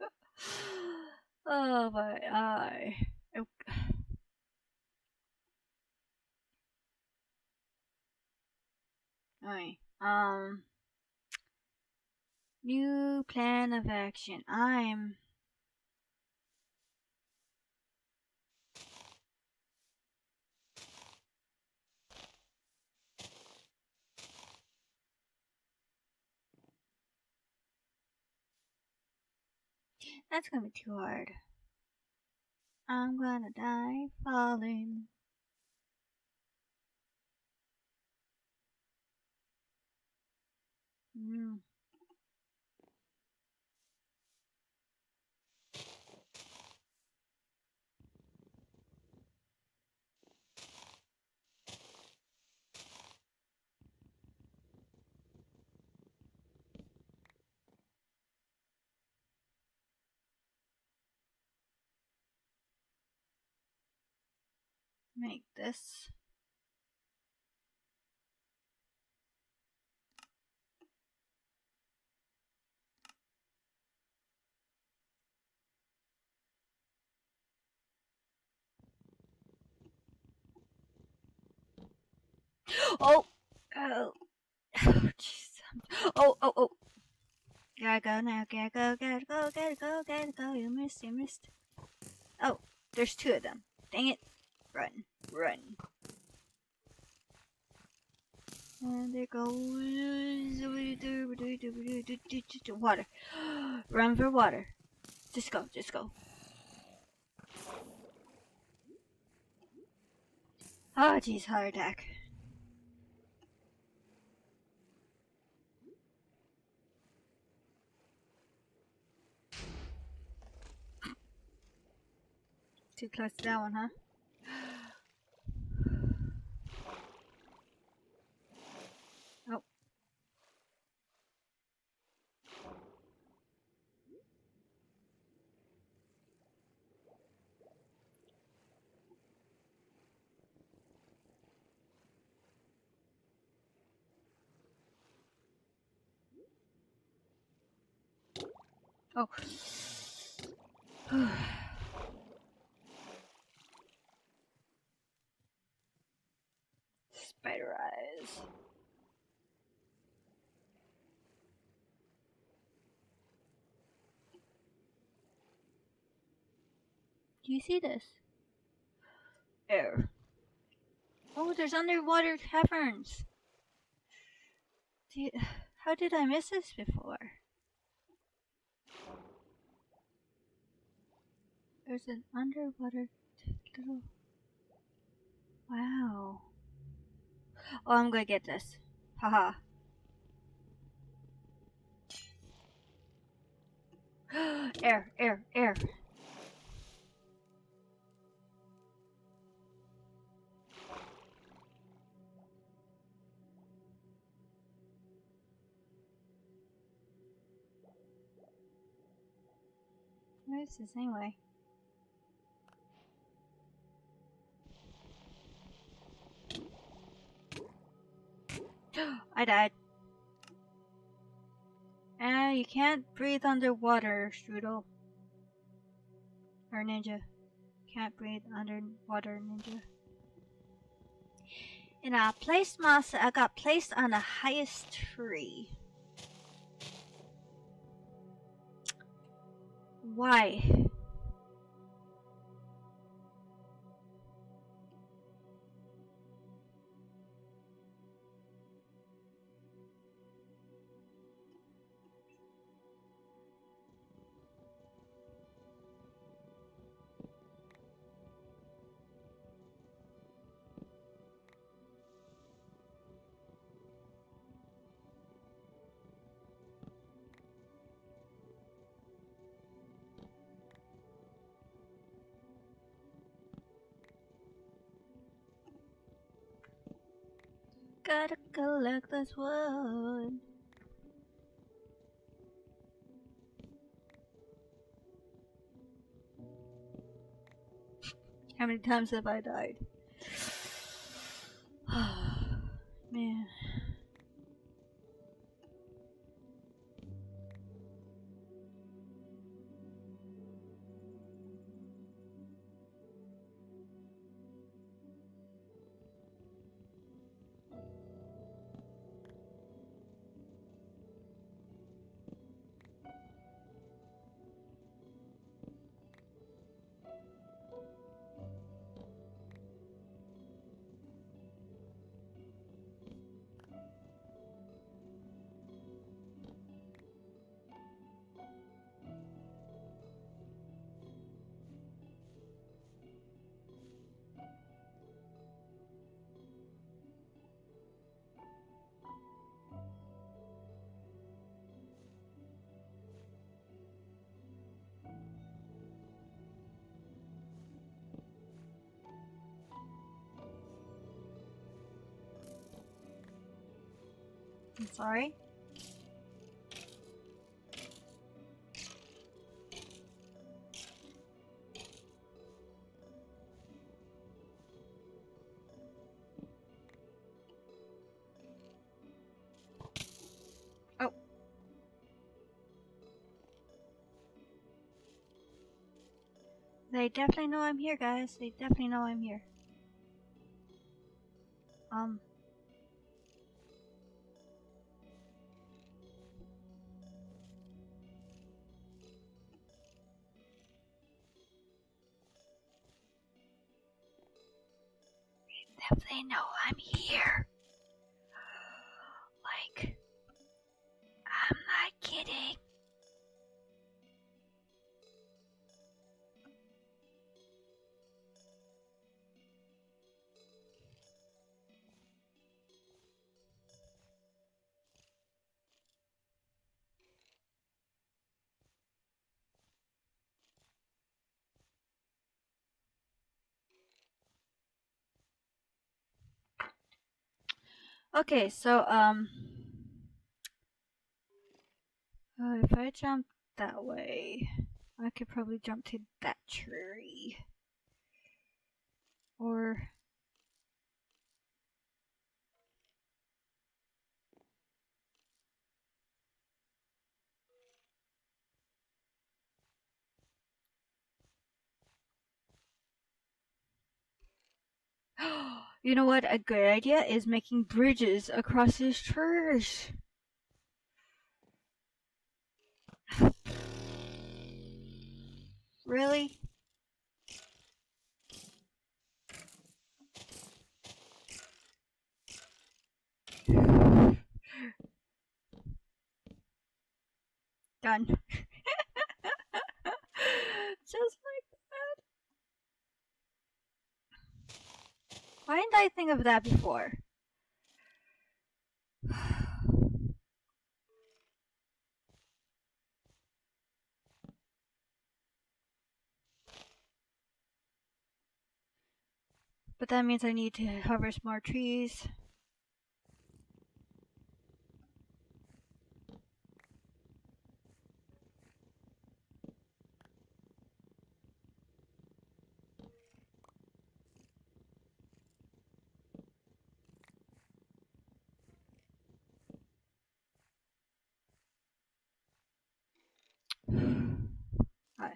[laughs] oh my eye. Aye. Um, new plan of action. I'm. That's gonna be too hard. I'm gonna die falling. Mm. Make this. Oh, oh, oh, jeez. Oh, oh, oh. Gotta go now. Gotta go. Gotta go. Gotta go. Gotta go. You missed. You missed. Oh, there's two of them. Dang it. Run. Run. And there goes [gasps] water. Run for water. Just go. Just go. Ah, oh, jeez, heart attack. Too close to that one, huh? Oh. Oh. [sighs] Spider eyes. Do you see this? Air. Oh, there's underwater caverns. You, how did I miss this before? There's an underwater little. Wow. Oh, I'm gonna get this. Haha. [gasps] air, air, air. What is this anyway? [gasps] I died. Ah, you can't breathe underwater, Strudel. Or ninja. Can't breathe underwater, ninja. And I placed myself, I got placed on the highest tree. Why? Collect this wood. How many times have I died? [sighs] Man. Sorry. Oh. They definitely know I'm here, guys. They definitely know I'm here. Okay, so um, uh, if I jump that way, I could probably jump to that tree, or [gasps] [gasps] you know what? A good idea is making bridges across this church. Really? Done. [laughs] Just like that. Why didn't I think of that before? But that means I need to harvest more trees. Hi.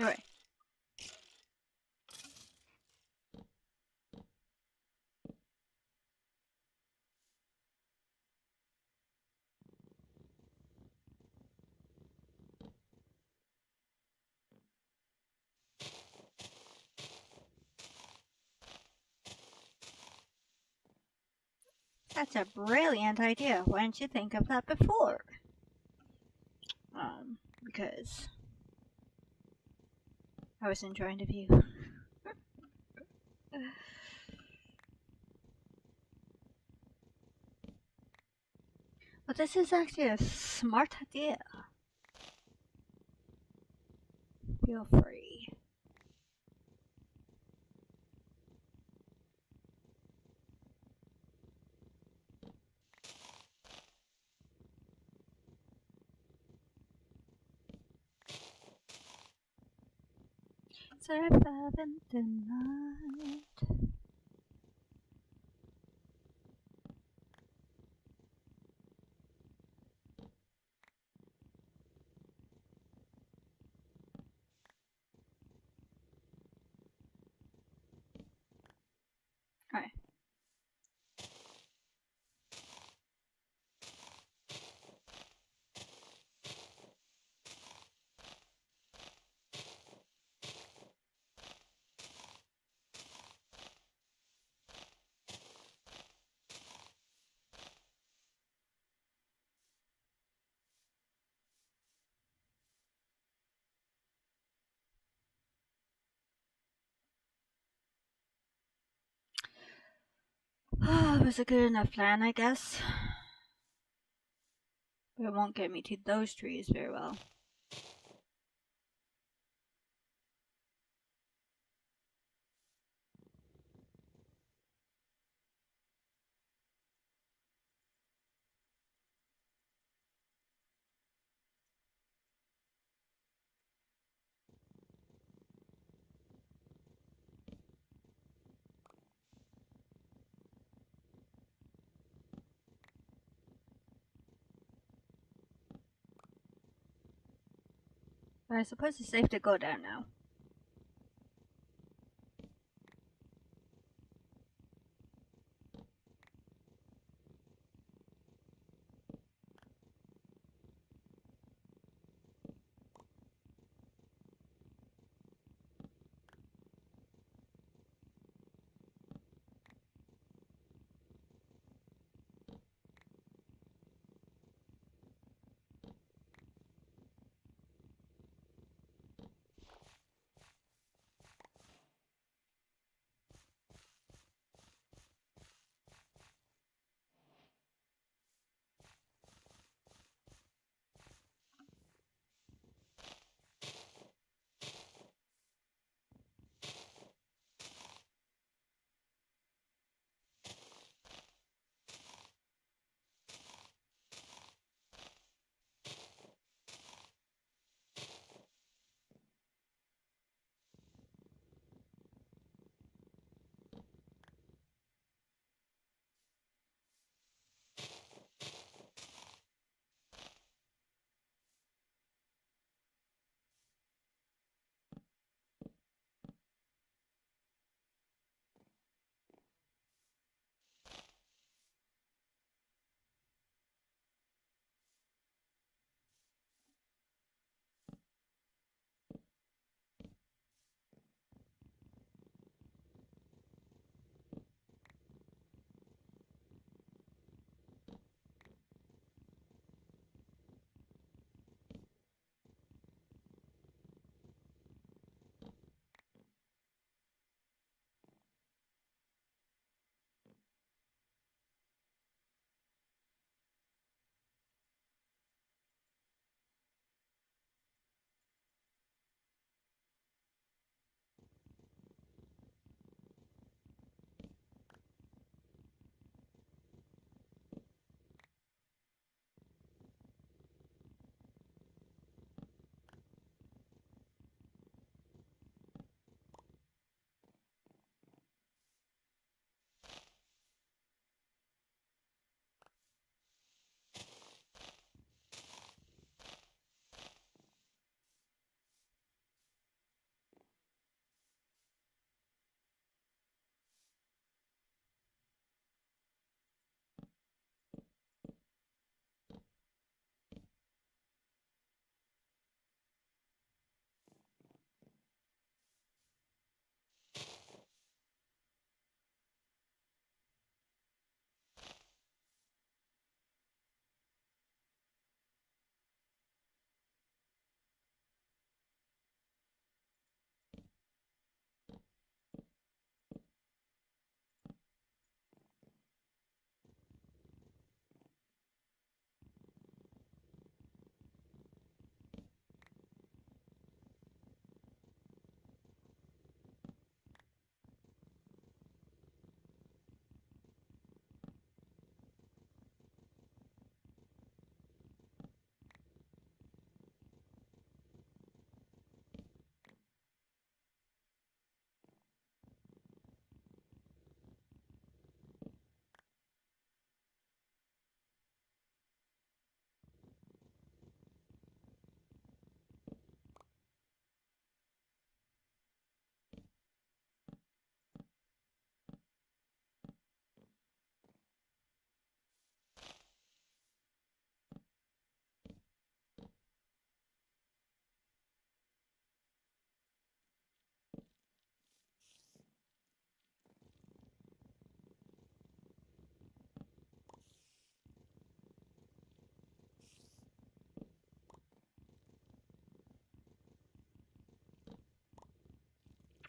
Alright. That's a brilliant idea. Why didn't you think of that before? Um, because I was enjoying the view. [laughs] but this is actually a smart idea. Feel free. Surviving the night. Alright. it was a good enough plan, I guess. But it won't get me to those trees very well. I suppose it's safe to go down now.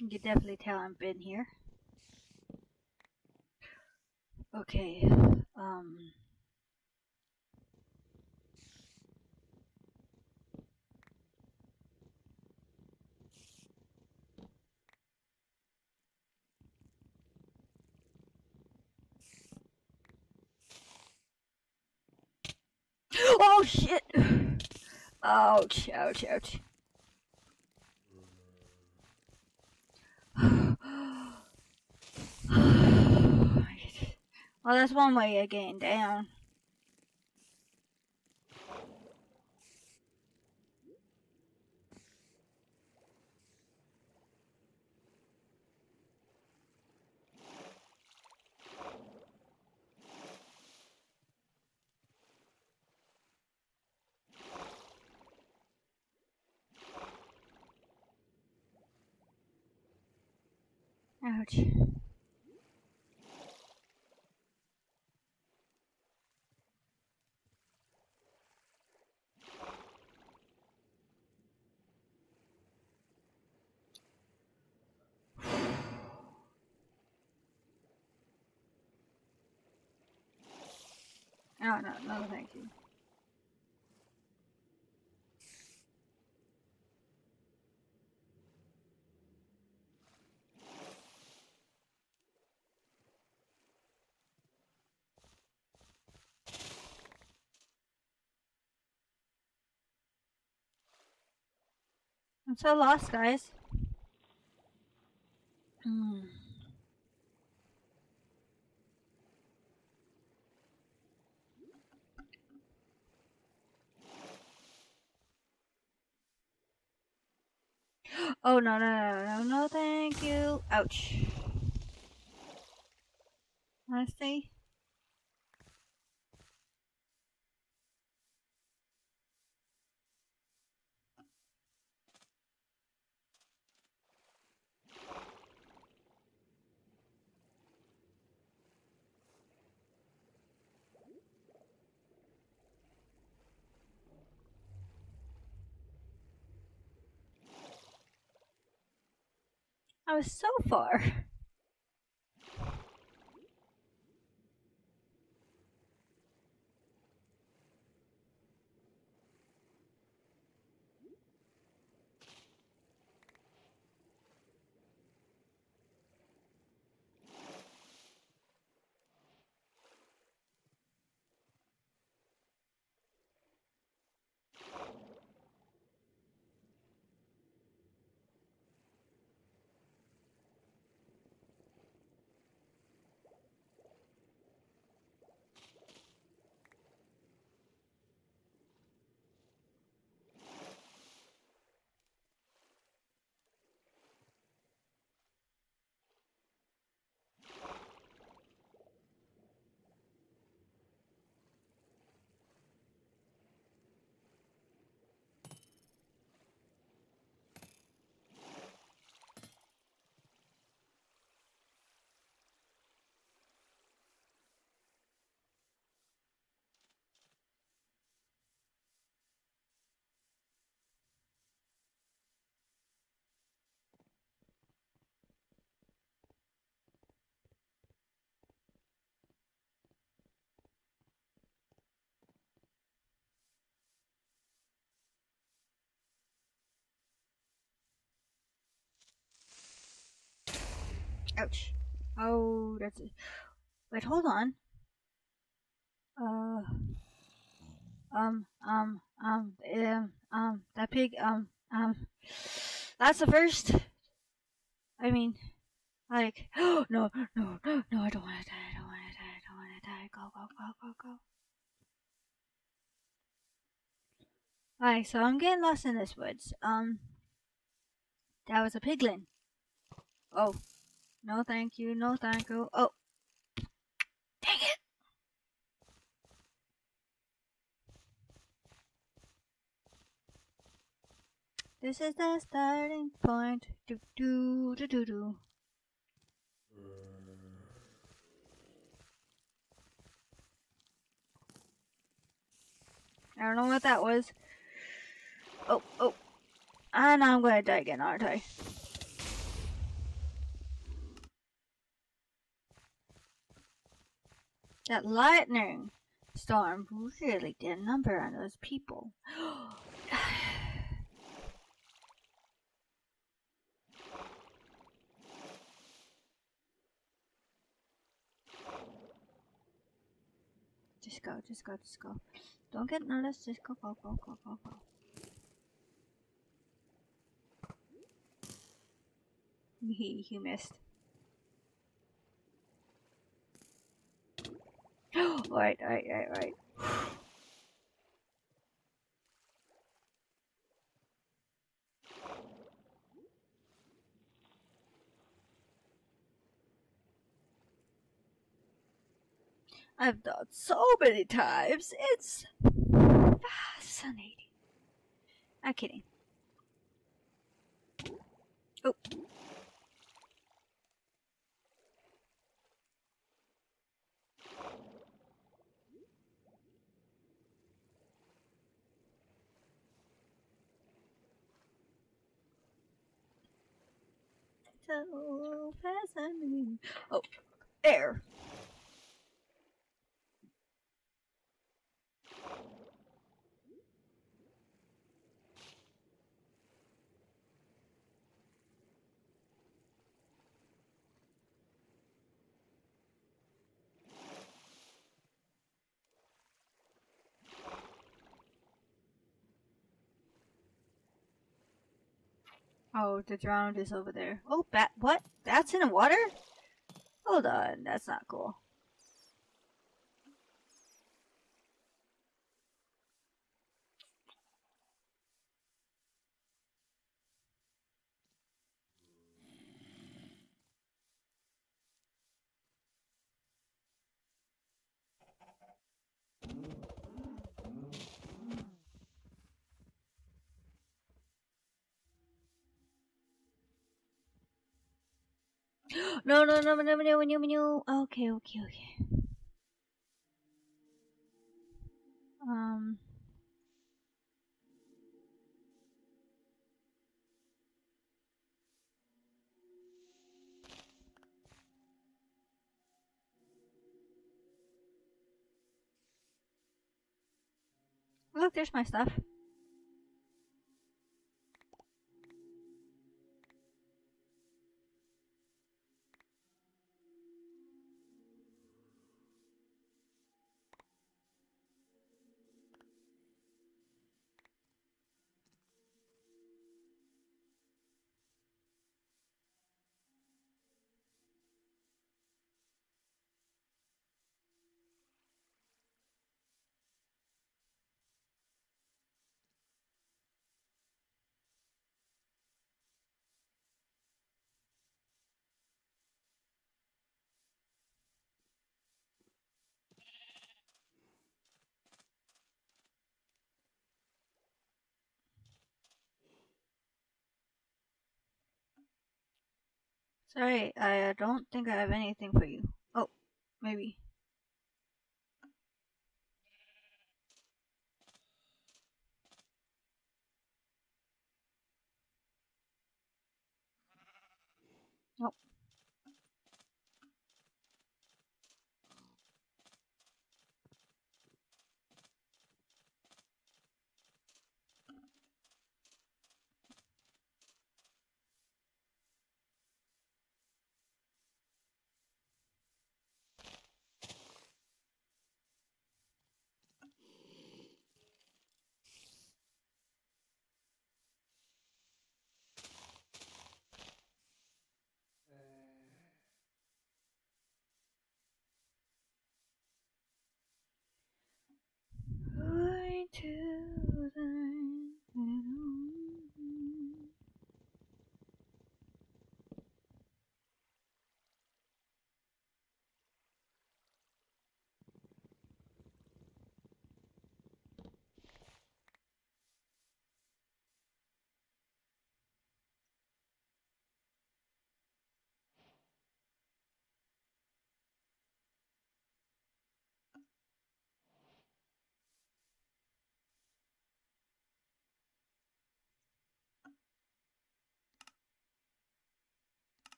You can definitely tell I've been here. Okay. Um. [gasps] Oh shit! [sighs] Ouch, ouch, ouch. Well, that's one way of getting down. Ouch. Oh, no, no, thank you. I'm so lost, guys. Hmm. Oh, no, no, no, no, no, thank you. Ouch. Honestly. I was so far. [laughs] Ouch. Oh, that's it. Wait, hold on. Uh. Um, um, um, um, um, that pig, um, um. That's the first. I mean, like, [gasps] oh, no, no, no, I don't want to die, I don't want to die, I don't want to die. Go, go, go, go, go. Alright, so I'm getting lost in this woods. Um, that was a piglin. Oh, no thank you, no thank you. Oh, dang it! This is the starting point. Do do do do do. I don't know what that was. Oh, oh. And I'm gonna die again, aren't I? That lightning storm really did a number on those people. [gasps] just go, just go, just go. Don't get nervous, just go, go, go, go, go, go. He, [laughs] he missed. [gasps] right, right, right, right. I've done so many times. It's fascinating. I'm kidding. Oh. Oh, air. Oh, the drowned is over there. Oh, bat. What? That's in the water? Hold on. That's not cool. [gasps] No, no, no, no, no, no, no, no. Okay, okay, okay. Um. Look, there's my stuff. Sorry, I uh, don't think I have anything for you. Oh, maybe.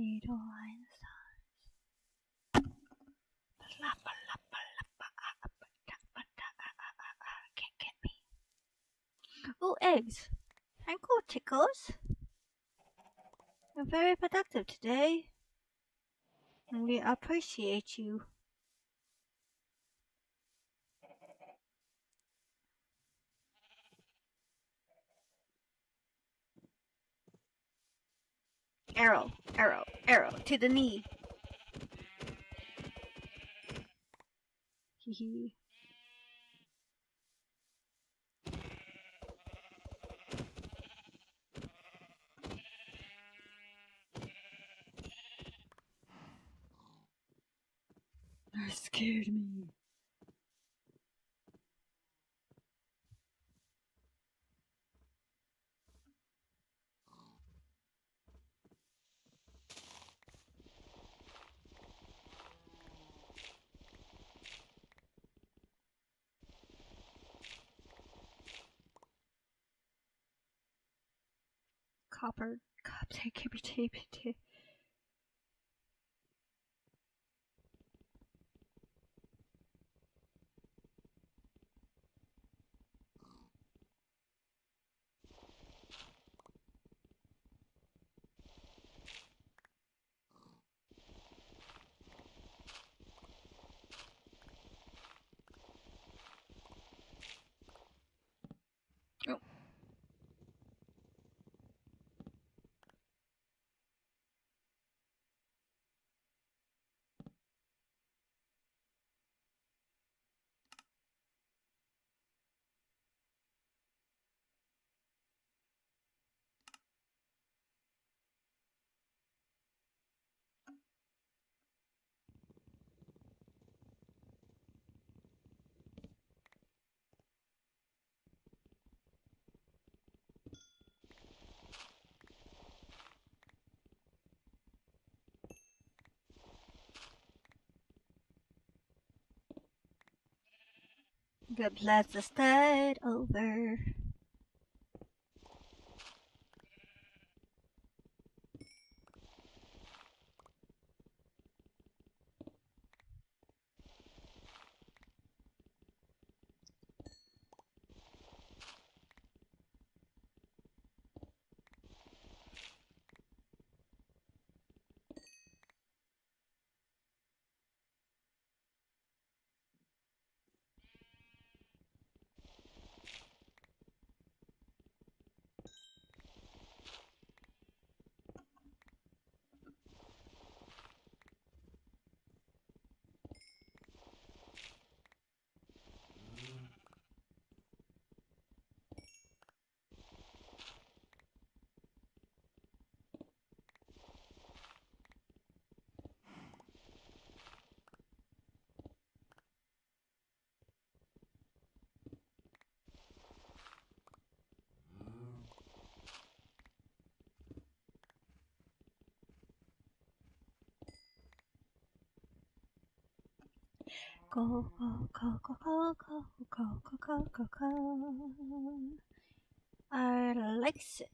Line Can't get me. Oh, eggs. Thank you, Tickles. You're very productive today. And we appreciate you. Arrow, arrow, arrow to the knee. Hee hee. Scared me. copper, coptic, the blast is tide over. Coco, Coco, Coco, Coco, Coco, Coco. I like it.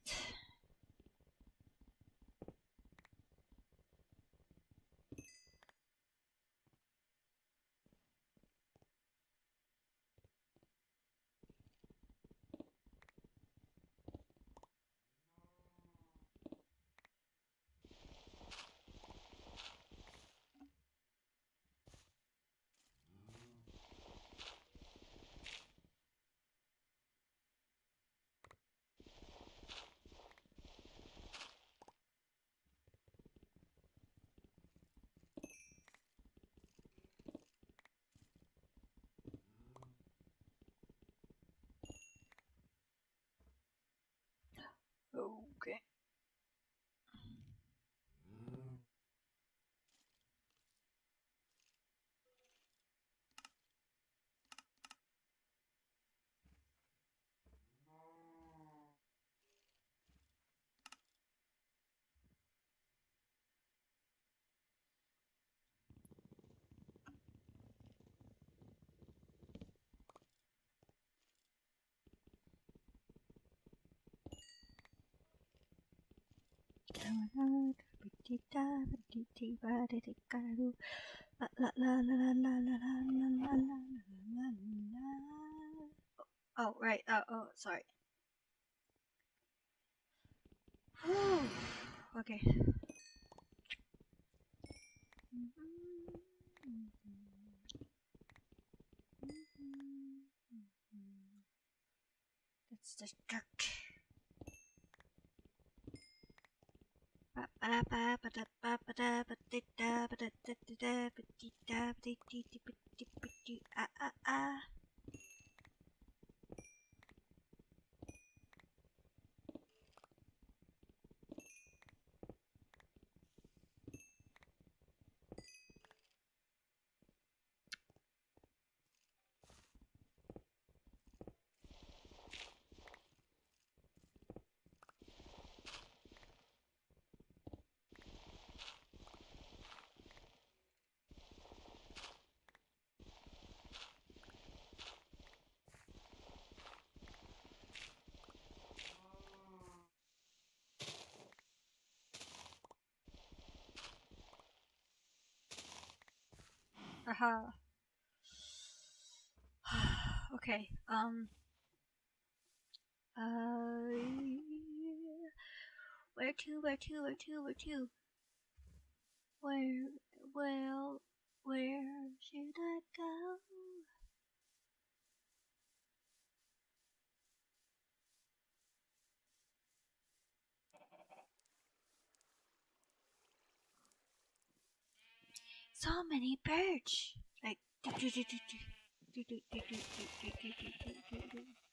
Oh, right. Oh, oh, sorry. okay. That's the duck. Ah, ah, ah. Aha. [sighs] okay. Um. Uh. Where to? Where to? Where to? Where to? Where? Well, where should I go? So many birds. Like do do do do do do do do do do do do do do.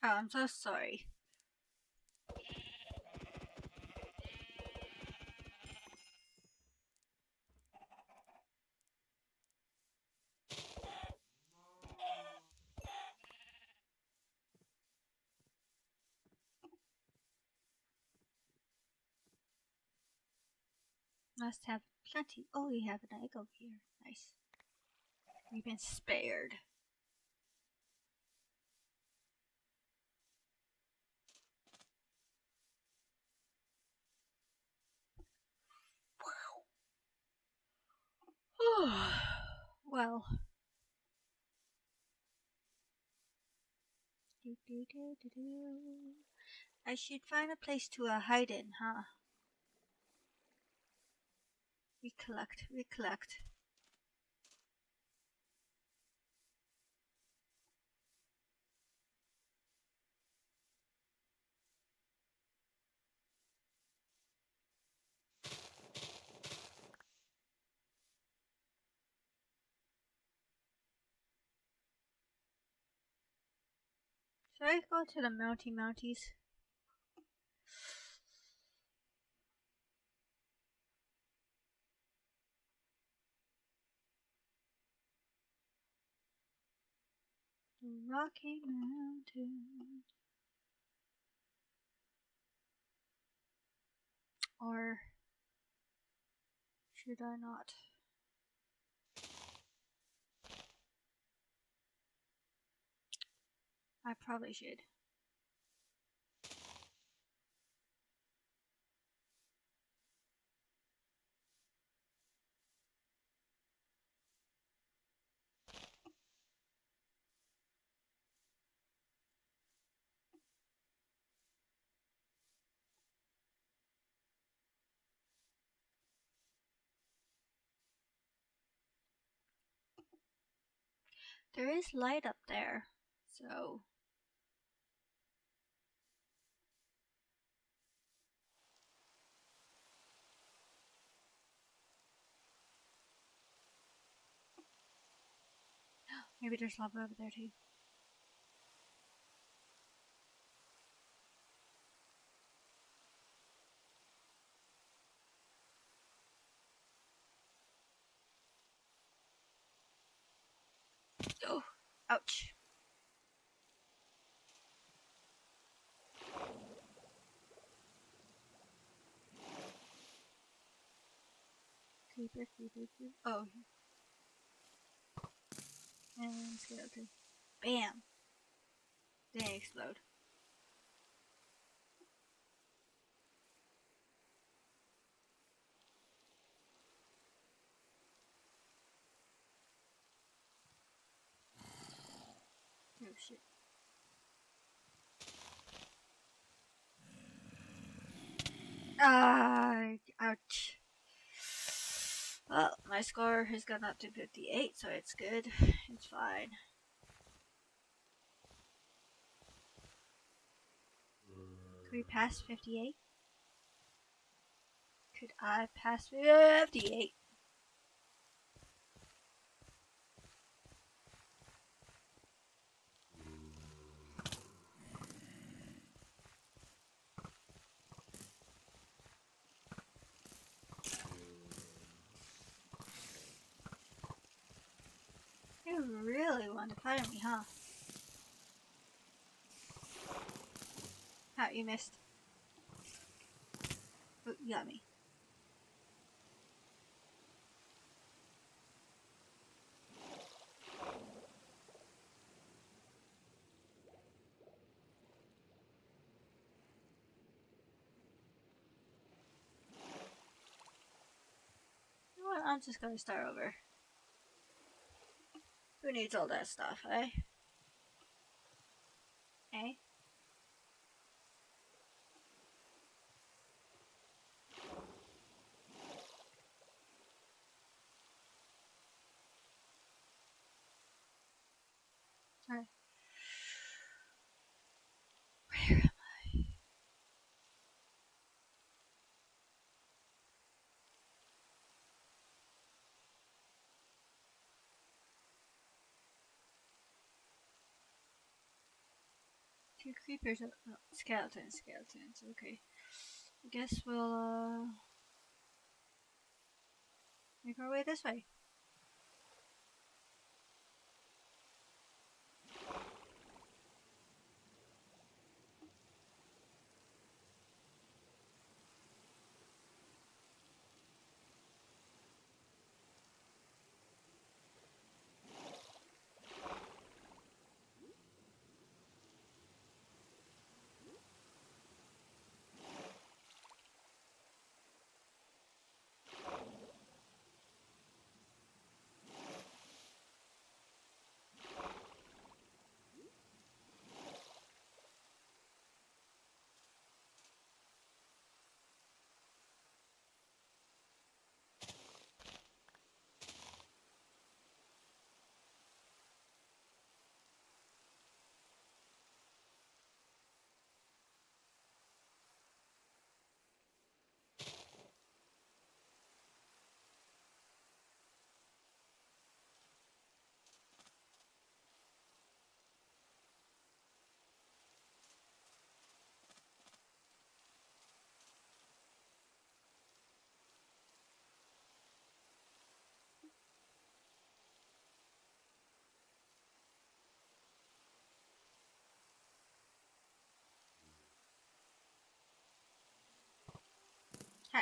Oh, I'm so sorry. Must have plenty. Oh, we have an egg over here. Nice. We've been spared. [sighs] well. I should find a place to uh, hide in, huh? Recollect, recollect. Should I go to the Mounty Mounties? The Rocky Mountain. Or should I not? I probably should. There is light up there, so Maybe there's lava over there too. Oh, ouch. Creeper, creeper, creeper. Oh. And skeleton. Bam! They explode. Oh shit. Ah, ouch. Well, my score has gone up to 58, so it's good. It's fine. Could we pass 58? Could I pass 58? Really want to fight me, huh? Oh, you missed. Oh, you got me. I'm just gonna start over. Who needs all that stuff, eh? Sorry. Where am I? Two creepers, no, skeletons, skeletons, okay. I guess we'll, uh, make our way this way.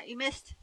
You missed.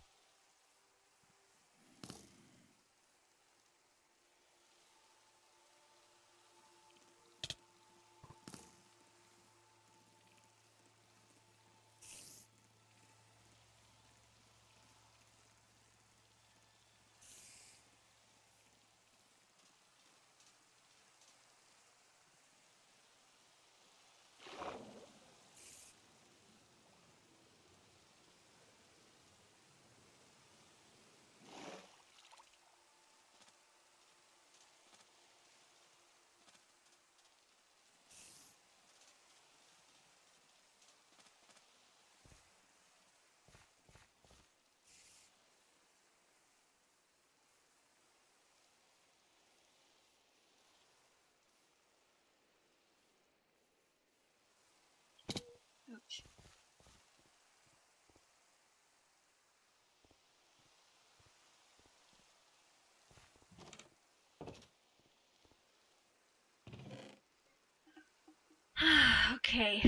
[sighs] okay.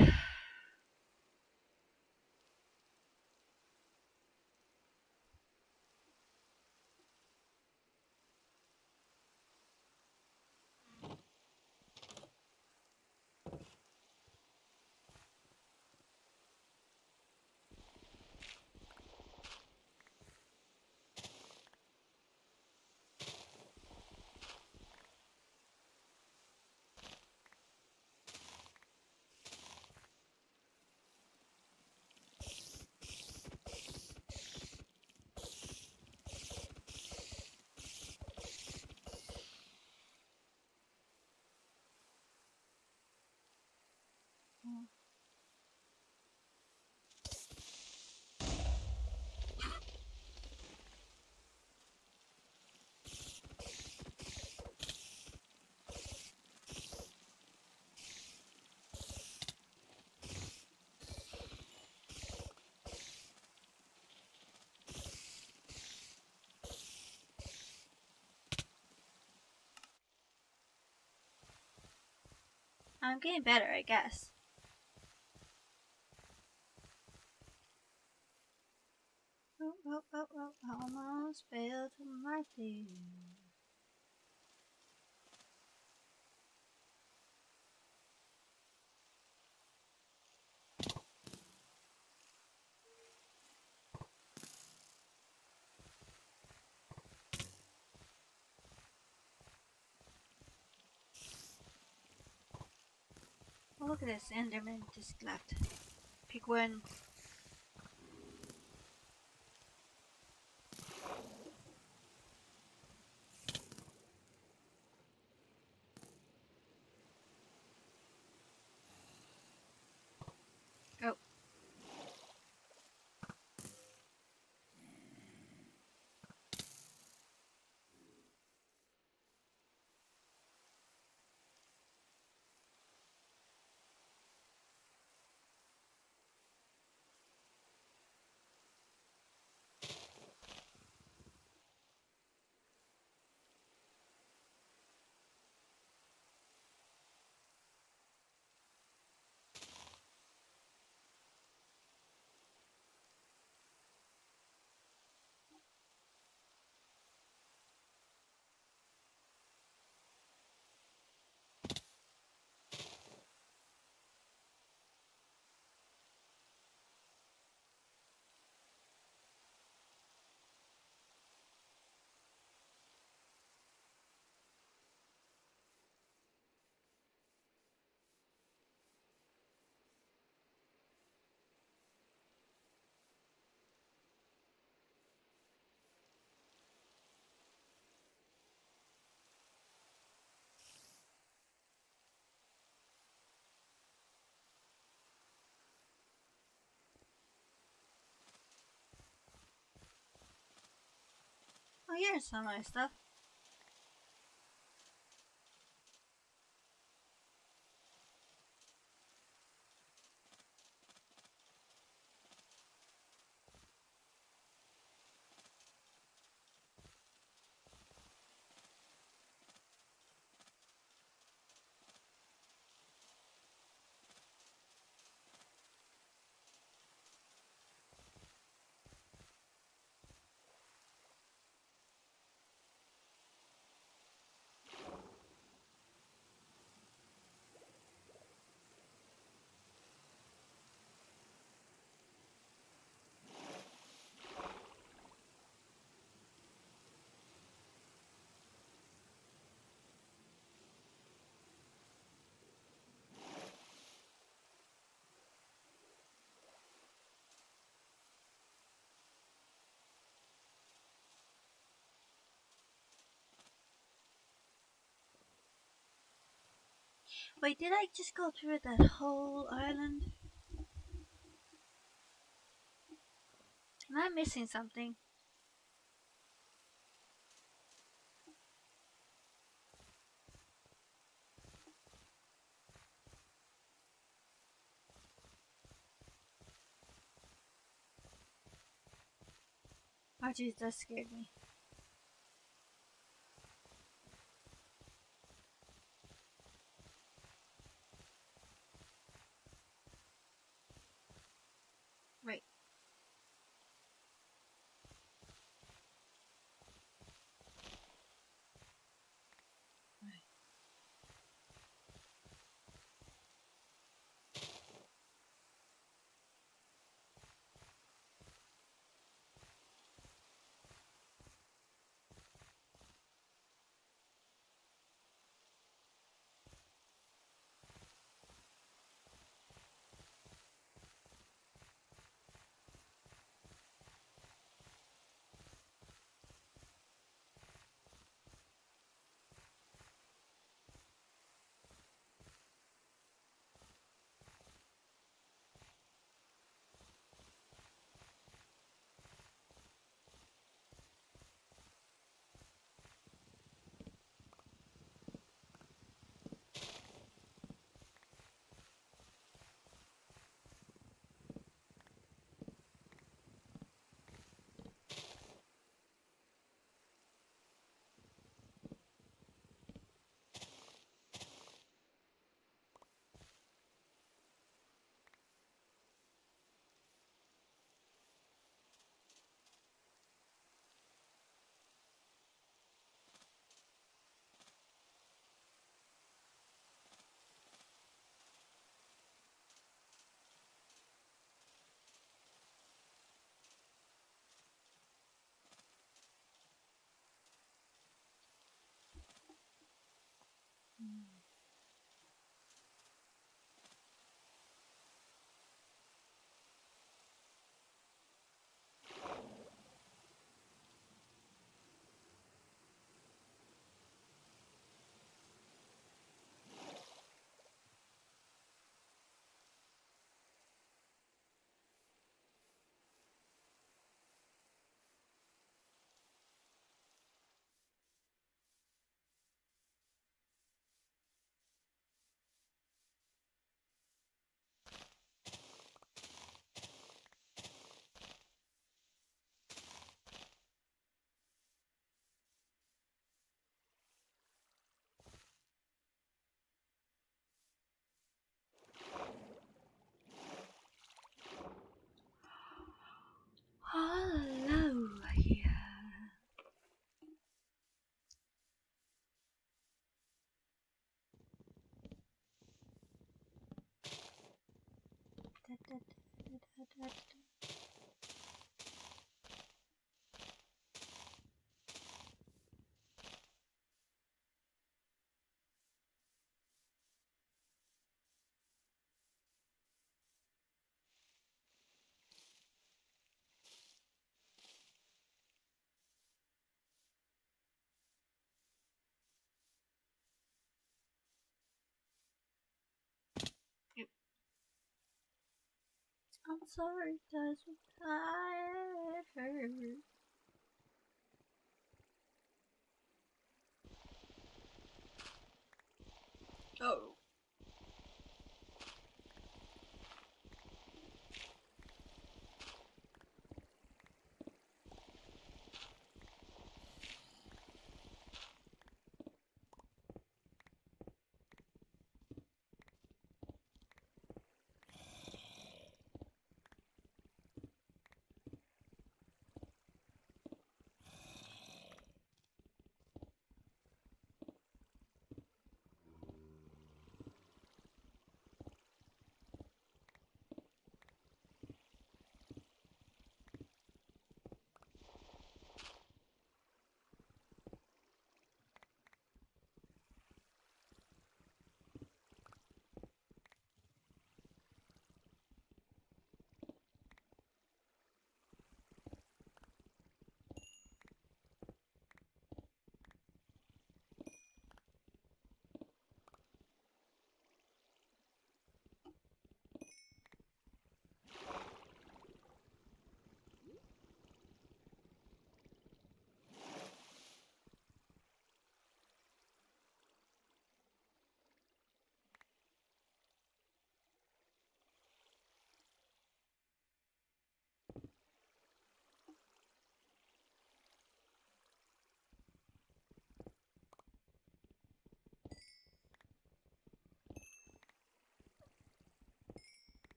I'm getting better, I guess. Oh, oh, oh, oh, almost failed my thing. Look at this, Enderman just left. Pick one. Oh. Oh, here's some of my stuff. Wait, did I just go through that whole island? Am I missing something? Oh jeez, that scared me. I'm sorry, doesn't it hurt?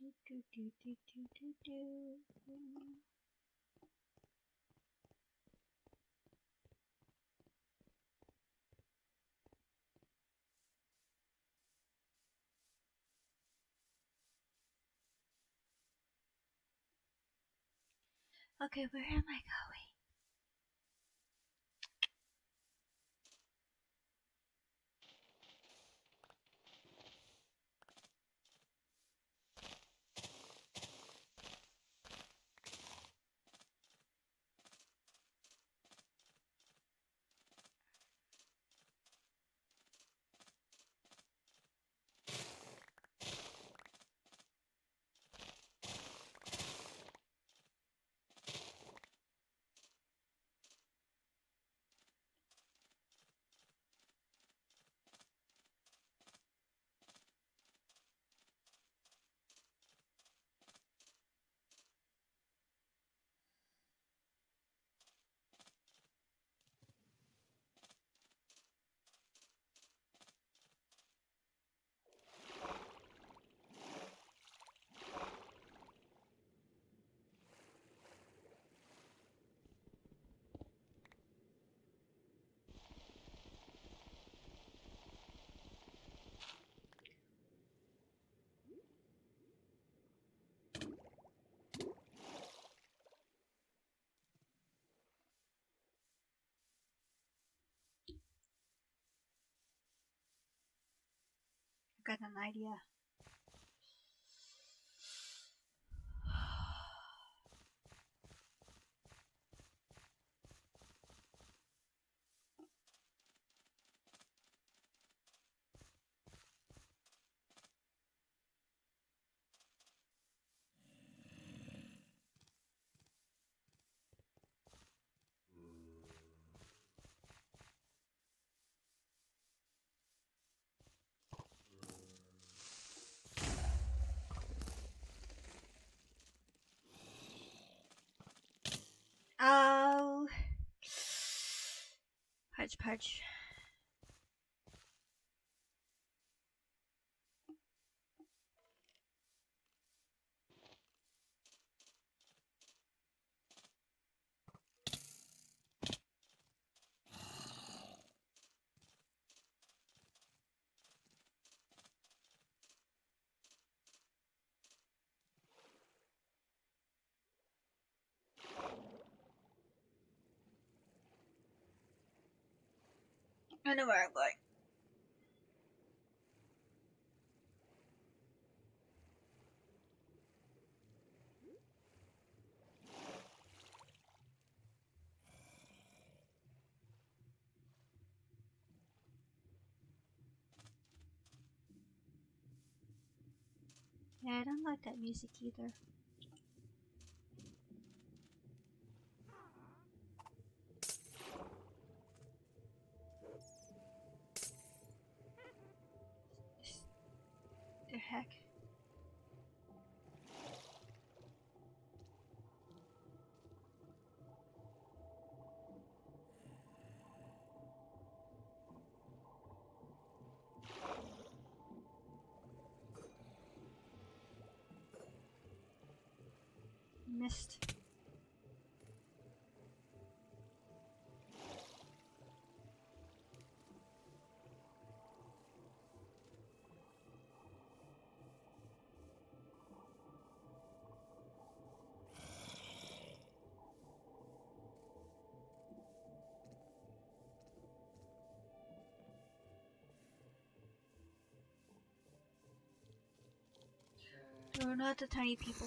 Do, do, do, do, do, do, do. Okay, where am I going? I got an idea. Pudge, Yeah, I don't like that music either. We're not the tiny people.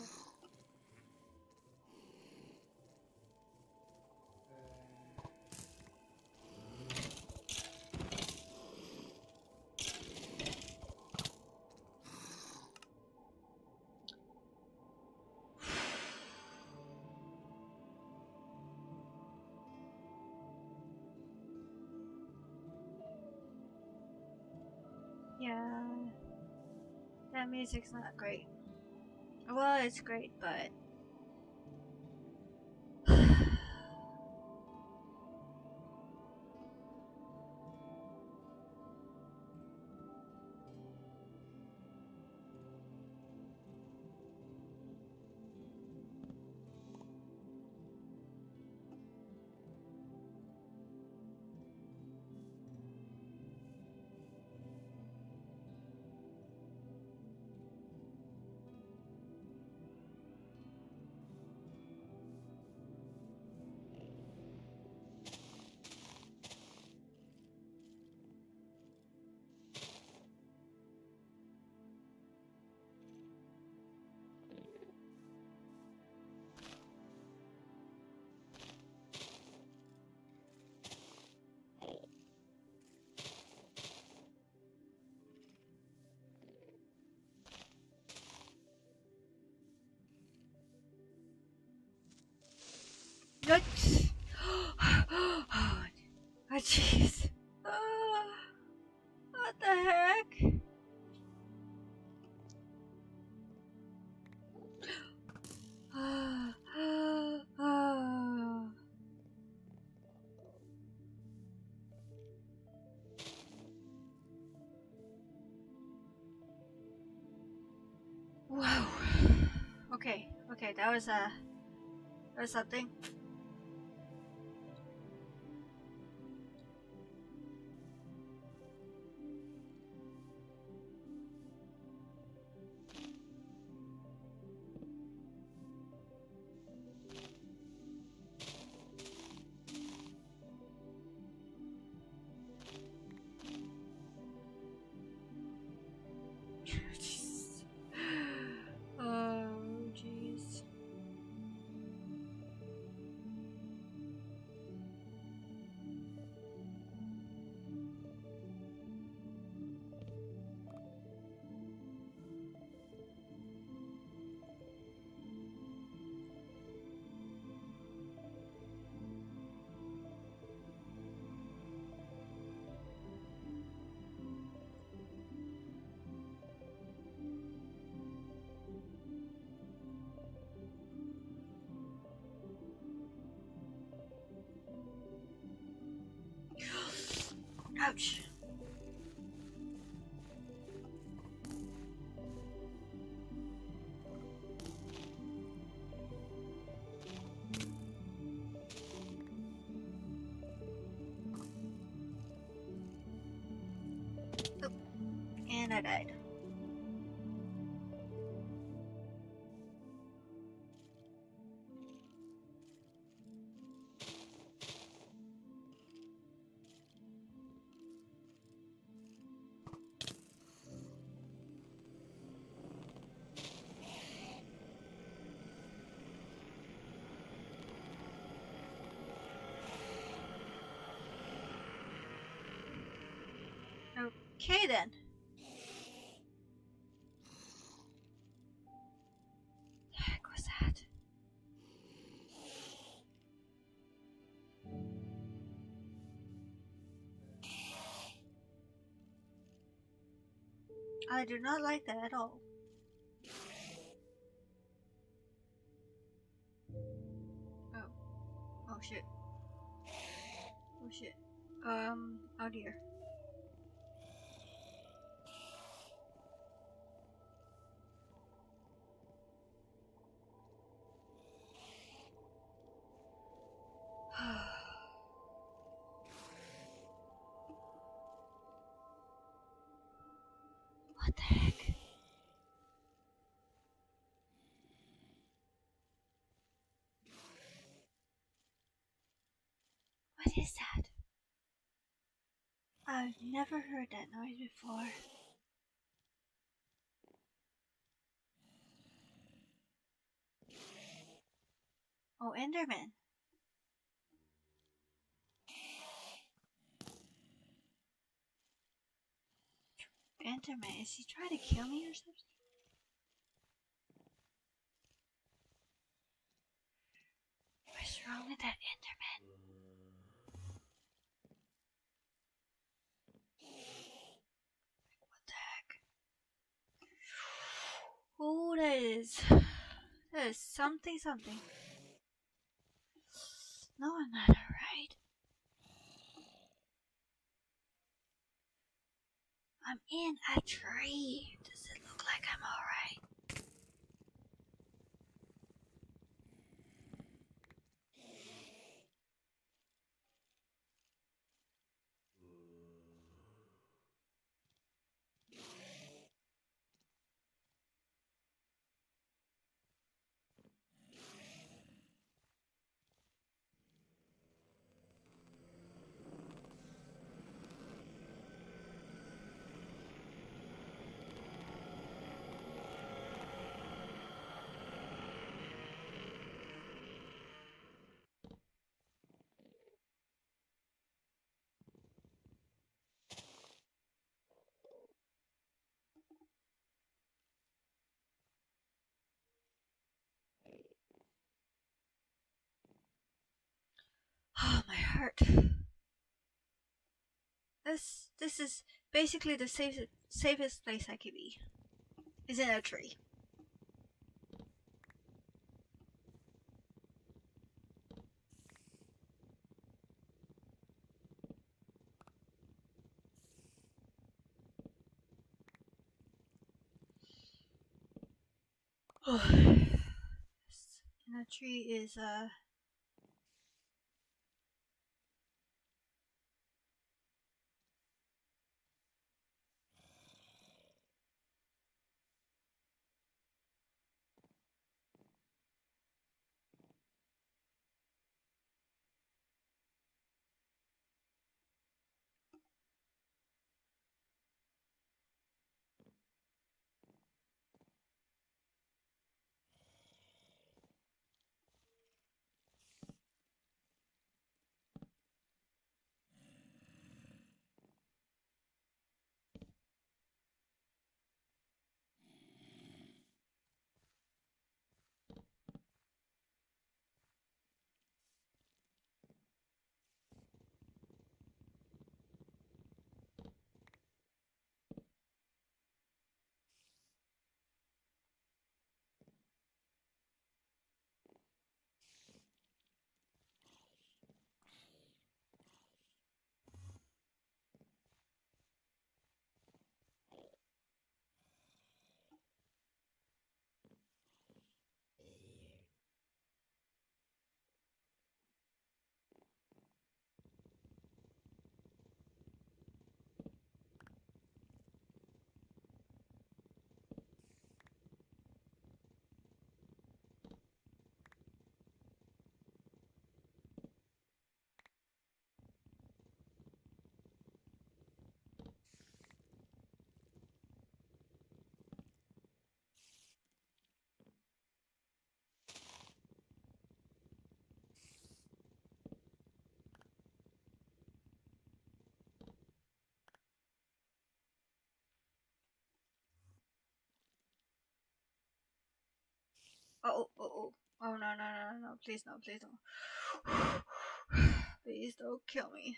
Yeah, that music's not great. Well, it's great, but What? [gasps] Oh, jeez. Oh, what the heck? [sighs] Wow. Okay, okay, that was uh that was something. Ouch. Oh, and I died. Okay then. The heck was that? I do not like that at all. What is that? I've never heard that noise before. Oh, Enderman. Enderman, is he trying to kill me or something? What's wrong with that Enderman? What the heck? Oh, that is. That is something, something. No, I'm not alright. I'm in a tree. Does it look like I'm alright? Oh, my heart. This this is basically the safest safest place I could be. Is in a tree. Oh, in a tree is uh oh. No, no, no, no, no. Please, no, please, don't! [sighs] Please don't kill me.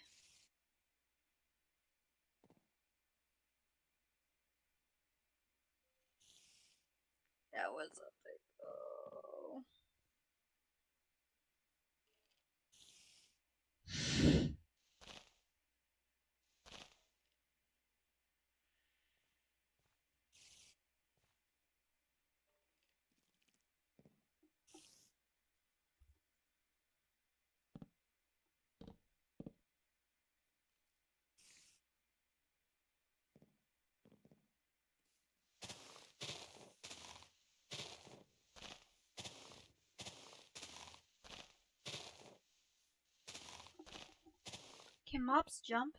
Can mobs jump?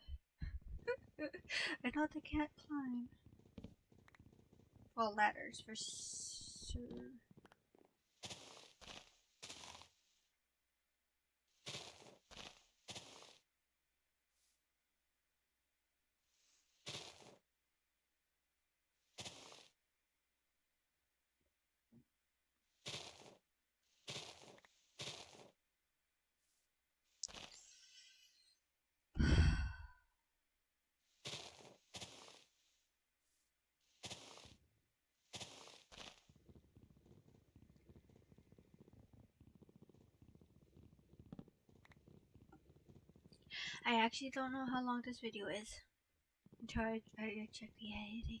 [laughs] I know they can't climb. Well, ladders for sure. I actually don't know how long this video is until I, I check the editing.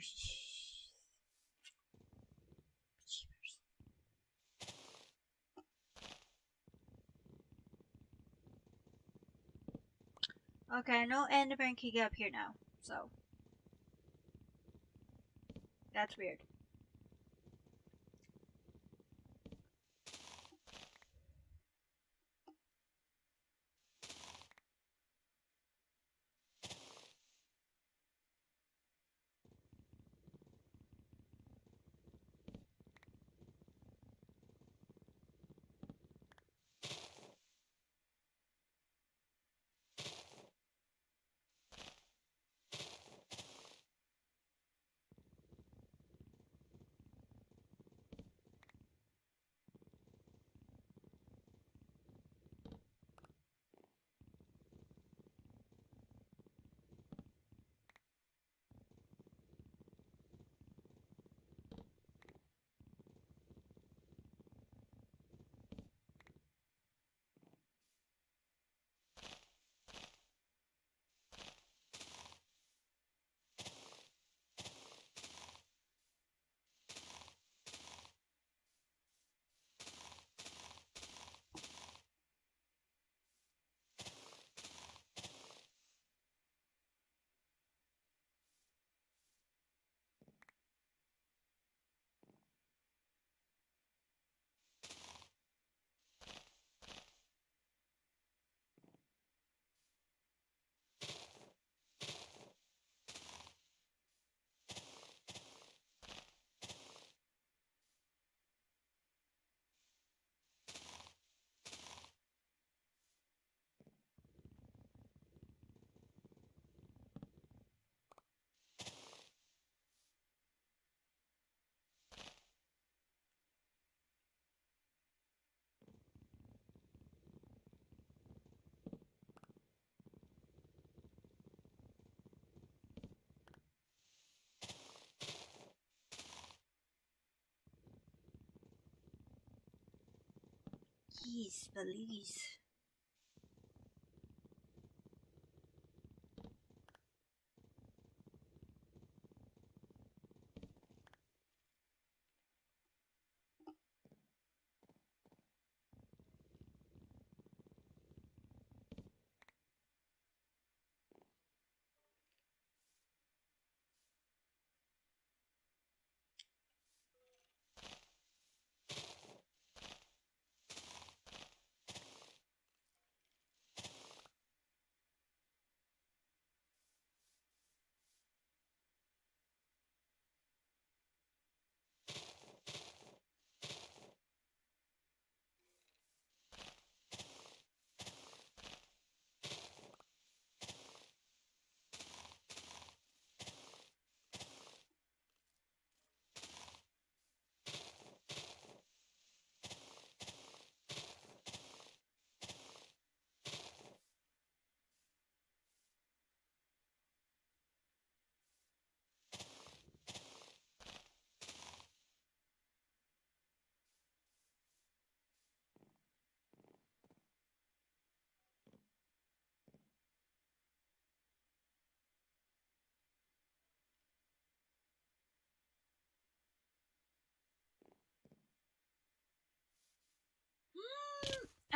Jeez. Jeepers. Okay, no Enderman can get up here now, so. That's weird. Please, please.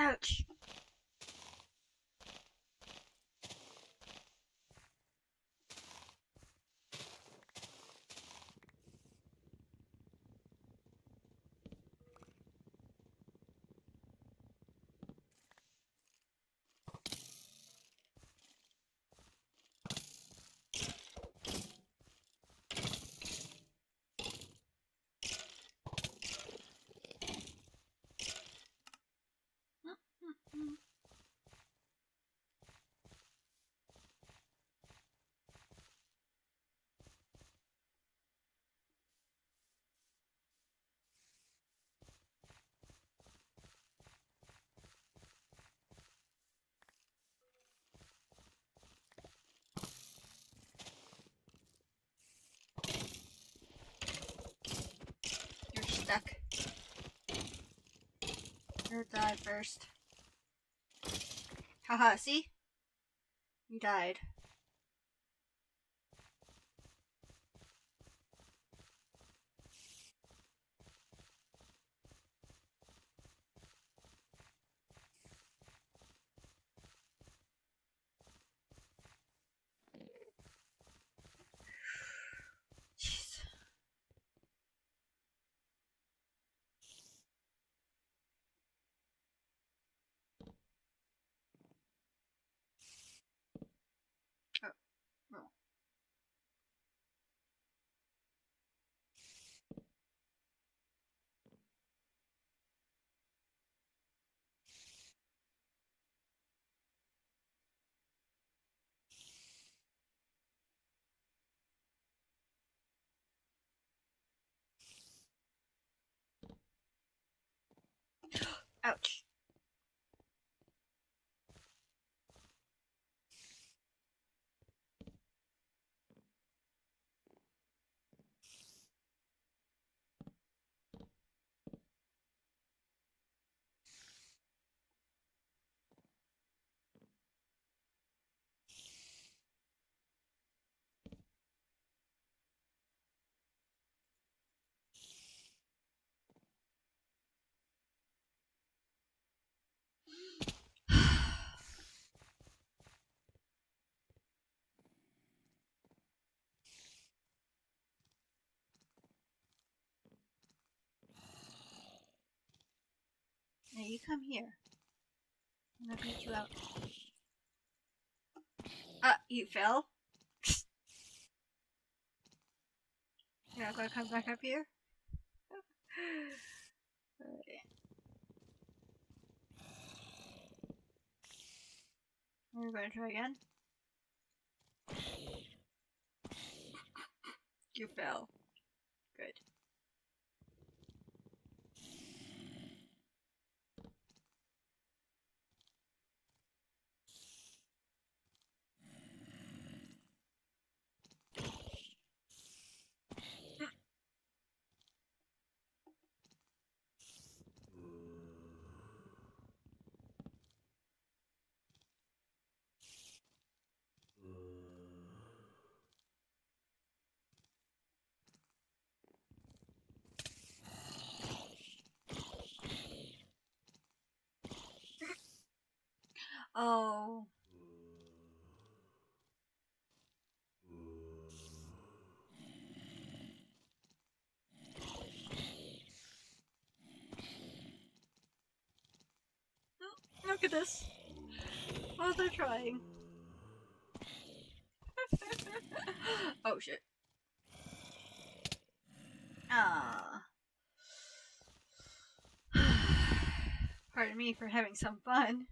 Ouch. You're stuck. You die first. Haha, see? You died. Jeez. Oh, no. Ouch. You come here. I'm gonna beat you out. Ah, you fell? [laughs] You're not gonna come back up here? Alright. We're gonna try again. You fell. Good. This. Oh, they're trying. [laughs] oh shit. Ah. [sighs] Pardon me for having some fun.